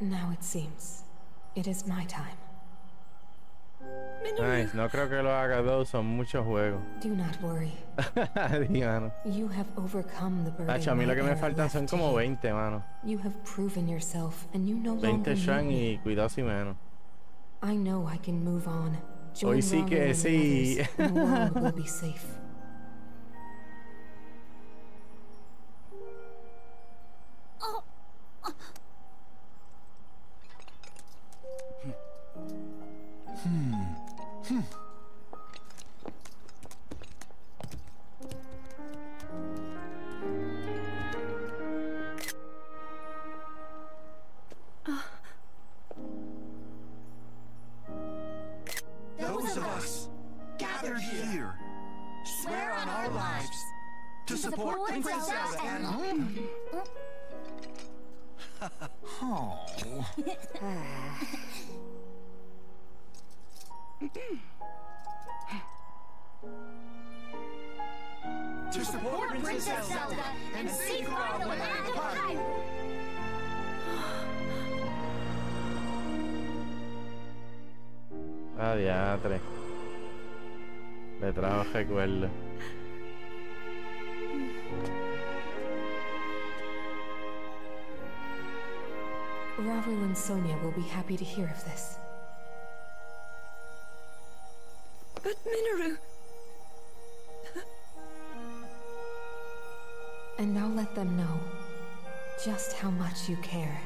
Now it seems it is my time. Nice, no creo que lo haga dos, son muchos juegos. Do not worry. [LAUGHS] You have overcome the burden a mí lo que me faltan son como you. 20, mano. You have proven yourself, and you no 20 longer need Shang me. y cuidado si menos. I know I can move on. Join Hoy sí que sí. [LAUGHS] the world will be safe. Those of us gathered here swear on our lives to support Princess Zelda and... [LAUGHS] [LAUGHS] Oh. [LAUGHS] to support Princess Zelda and safeguard the land of Hyrule. Ah, diatre. Le trajo recuerdo. Ravu and Sonia will be happy to hear of this. But Minoru! And I'll let them know just how much you care.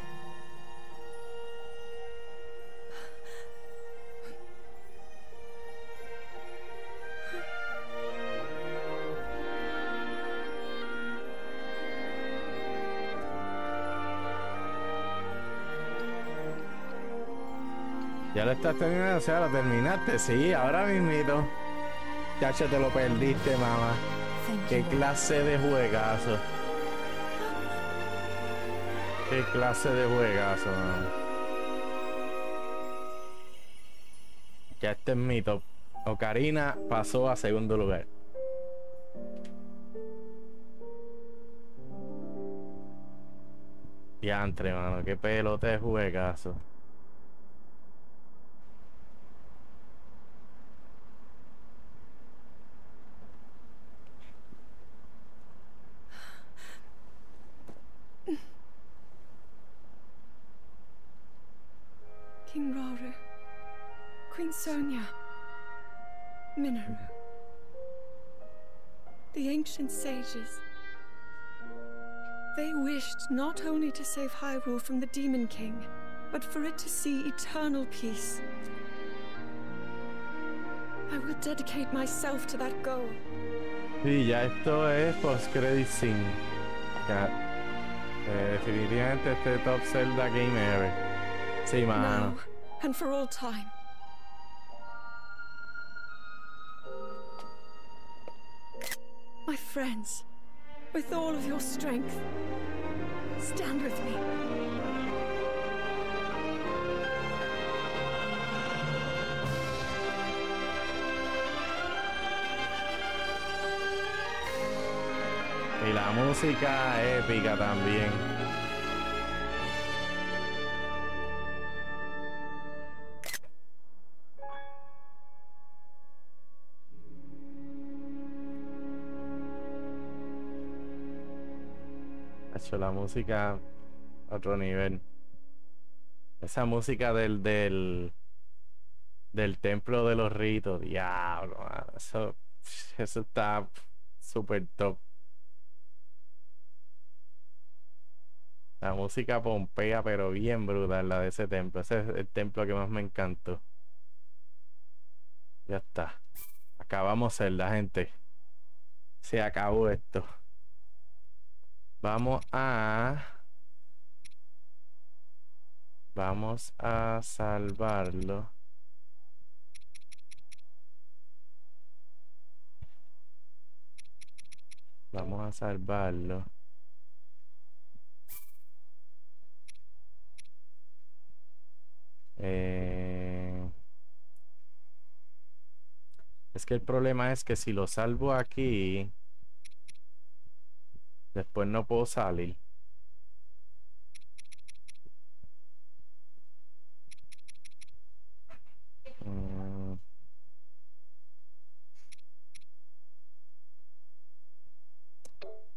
Ya lo estás terminando, o sea, lo terminaste, sí, ahora mismito. Chacho, te lo perdiste, mamá. Qué clase de juegazo. Qué clase de juegazo, mamá. Ya este es mi top. Ocarina pasó a segundo lugar. Diantre, mano, qué pelote de juegazo. Sonia, Minoru. The ancient sages. They wished not only to save Hyrule from the Demon King, but for it to see eternal peace. I will dedicate myself to that goal. Sí, ya esto es post-credit scene. Ya, eh, definitivamente este top Zelda game ever. Sí, mano. Now and for all time. my friends, with all of your strength. Stand with me. Y la música épica también. La música otro nivel. Esa música del, del, del templo de los ritos, diablo, Eso, eso está súper top. La música pompea, pero bien brutal, la de ese templo. Ese es el templo que más me encantó. Ya está. Acabamos la gente. Se acabó esto. Vamos a... Vamos a salvarlo. Vamos a salvarlo. Eh, Es que el problema es que si lo salvo aquí, después no puedo salir. Mm.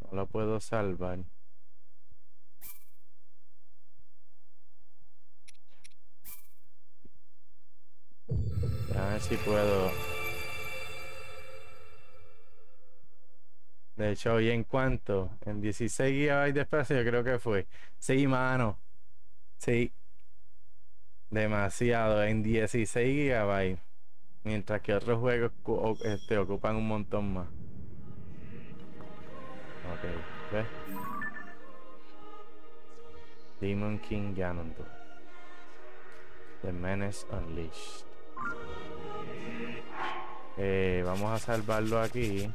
No lo puedo salvar. A ver si puedo. De hecho, hoy en cuanto, en 16 GB de espacio, yo creo que fue. Sí, mano. Sí. Demasiado, en 16 GB. Mientras que otros juegos este, ocupan un montón más. Ok, ¿ves? Demon King Ganondorf. The Menace Unleashed. Eh, vamos a salvarlo aquí.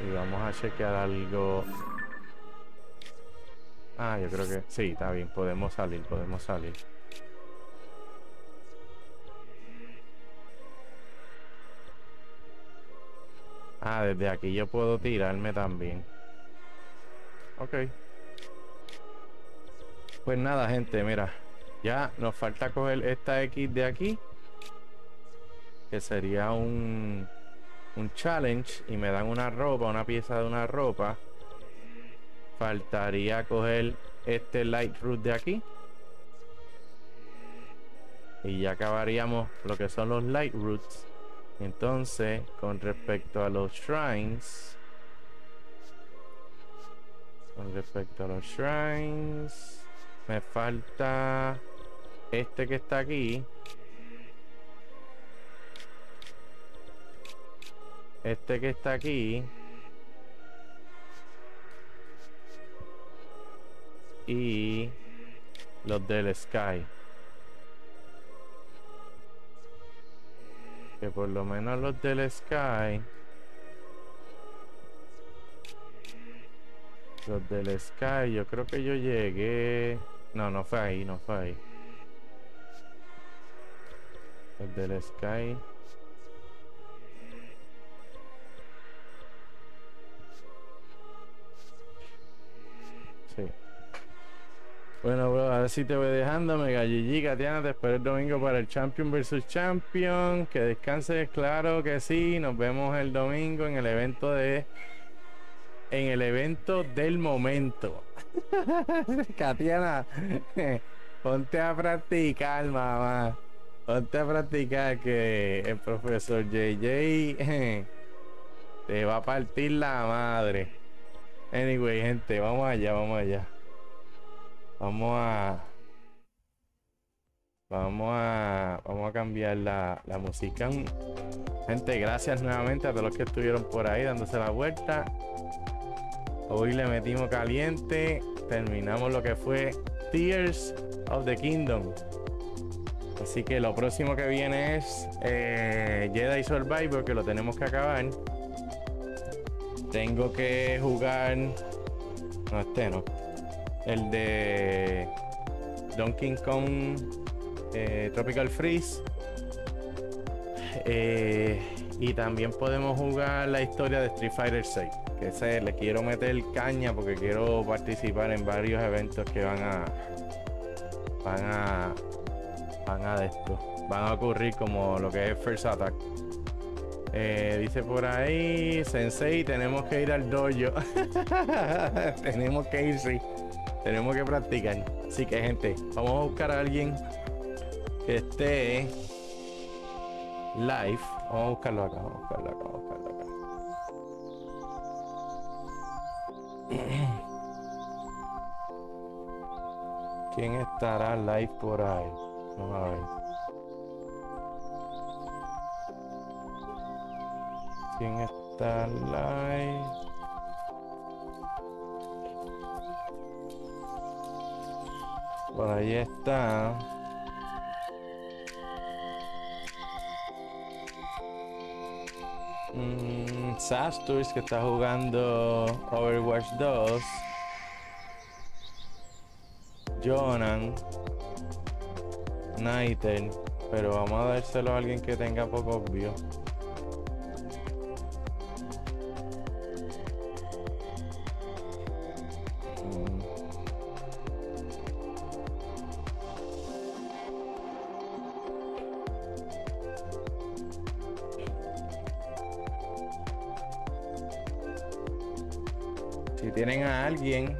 Y vamos a chequear algo. Ah, yo creo que sí, está bien. Podemos salir, podemos salir. Ah, desde aquí yo puedo tirarme también. Ok. Pues nada, gente, mira. Ya nos falta coger esta X de aquí. Que sería un, un challenge. Y me dan una ropa, una pieza de una ropa. Faltaría coger este light root de aquí. Y ya acabaríamos lo que son los light roots. Entonces, con respecto a los shrines. Con respecto a los shrines. Me falta este que está aquí. Este que está aquí. Y los del Sky. Que por lo menos los del Sky. Los del Sky, yo creo que yo llegué. No, no fue ahí, no fue ahí. Los del Sky. Bueno, bro, ahora sí te voy dejando. Mega GG, Katiana. Te espero el domingo para el Champion vs Champion. Que descanses, claro que sí. Nos vemos el domingo en el evento de. En el evento del momento. [LAUGHS] Katiana, [LAUGHS] ponte a practicar, mamá. Ponte a practicar que el profesor JJ [LAUGHS] te va a partir la madre. Anyway, gente, vamos allá, vamos allá. Vamos a. Vamos a. Vamos a cambiar la, la música. Gente, gracias nuevamente a todos los que estuvieron por ahí dándose la vuelta. Hoy le metimos caliente. Terminamos lo que fue Tears of the Kingdom. Así que lo próximo que viene es eh, Jedi Survivor, que lo tenemos que acabar. Tengo que jugar. No, este no. El de Donkey Kong eh, Tropical Freeze. Eh, y también podemos jugar la historia de Street Fighter 6. Que ese le quiero meter caña porque quiero participar en varios eventos que van a. Van a. Van a de esto. Van a ocurrir como lo que es First Attack. Eh, dice por ahí, Sensei, tenemos que ir al dojo. [LAUGHS] tenemos que ir, sí. Tenemos que practicar. Así que, gente, vamos a buscar a alguien que esté live. Vamos a buscarlo acá, vamos a buscarlo acá, vamos a buscarlo acá. [CLEARS THROAT] ¿Quién estará live por ahí? Vamos a ver. ¿Quién está live? Por ahí está. Mm, Sastus que está jugando Overwatch 2. Jonan. Nighten. Pero vamos a dárselo a alguien que tenga pocos views. Tienen a alguien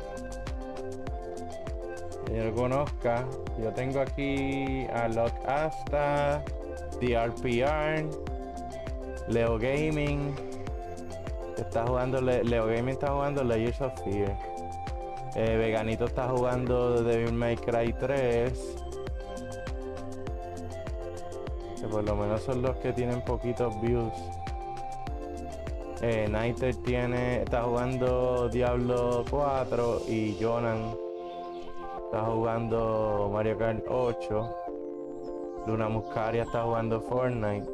que yo conozca, yo tengo aquí a Lock Asta, DRPR, Leo Gaming, está jugando, Le- Leo Gaming está jugando Layers of Fear. Eh, Veganito está jugando Devil May Cry 3. Que por lo menos son los que tienen poquitos views. Eh, Nighter tiene, está jugando Diablo 4 y Jonan está jugando Mario Kart 8. Luna Muscaria está jugando Fortnite.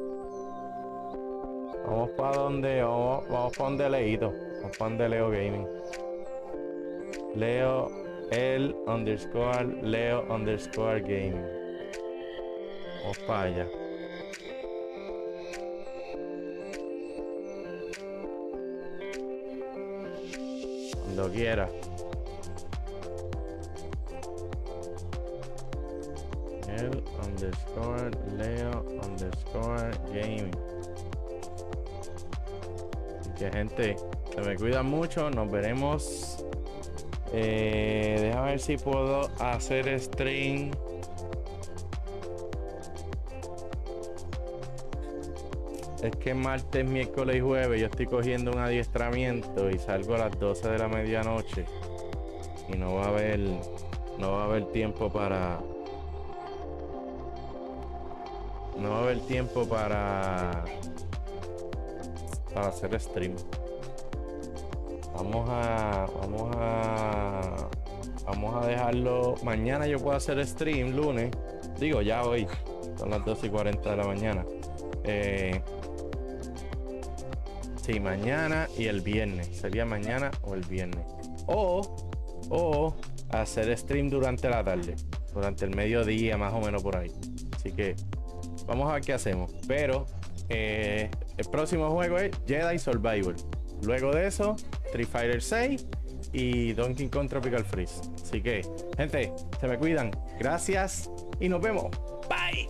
Vamos para donde, vamos, vamos para donde Leito. Vamos para donde Leo Gaming. Leo el underscore Leo underscore gaming. Vamos para allá. Cuando quiera. El underscore Leo underscore gaming. Así que gente, se me cuidan mucho. Nos veremos. Eh, déjame ver si puedo hacer stream. Es que martes, miércoles y jueves yo estoy cogiendo un adiestramiento y salgo a las 12 de la medianoche. Y no va a haber, no va a haber tiempo para, no va a haber tiempo para, para hacer stream. Vamos a, vamos a, vamos a dejarlo. Mañana yo puedo hacer stream lunes. Digo ya hoy. Son las 12 y 40 de la mañana. Eh, Sí, mañana y el viernes. Sería mañana o el viernes. O, o hacer stream durante la tarde. Durante el mediodía, más o menos por ahí. Así que vamos a ver qué hacemos. Pero eh, el próximo juego es Jedi Survivor. Luego de eso, Street Fighter 6 y Donkey Kong Tropical Freeze. Así que, gente, se me cuidan. Gracias y nos vemos. Bye.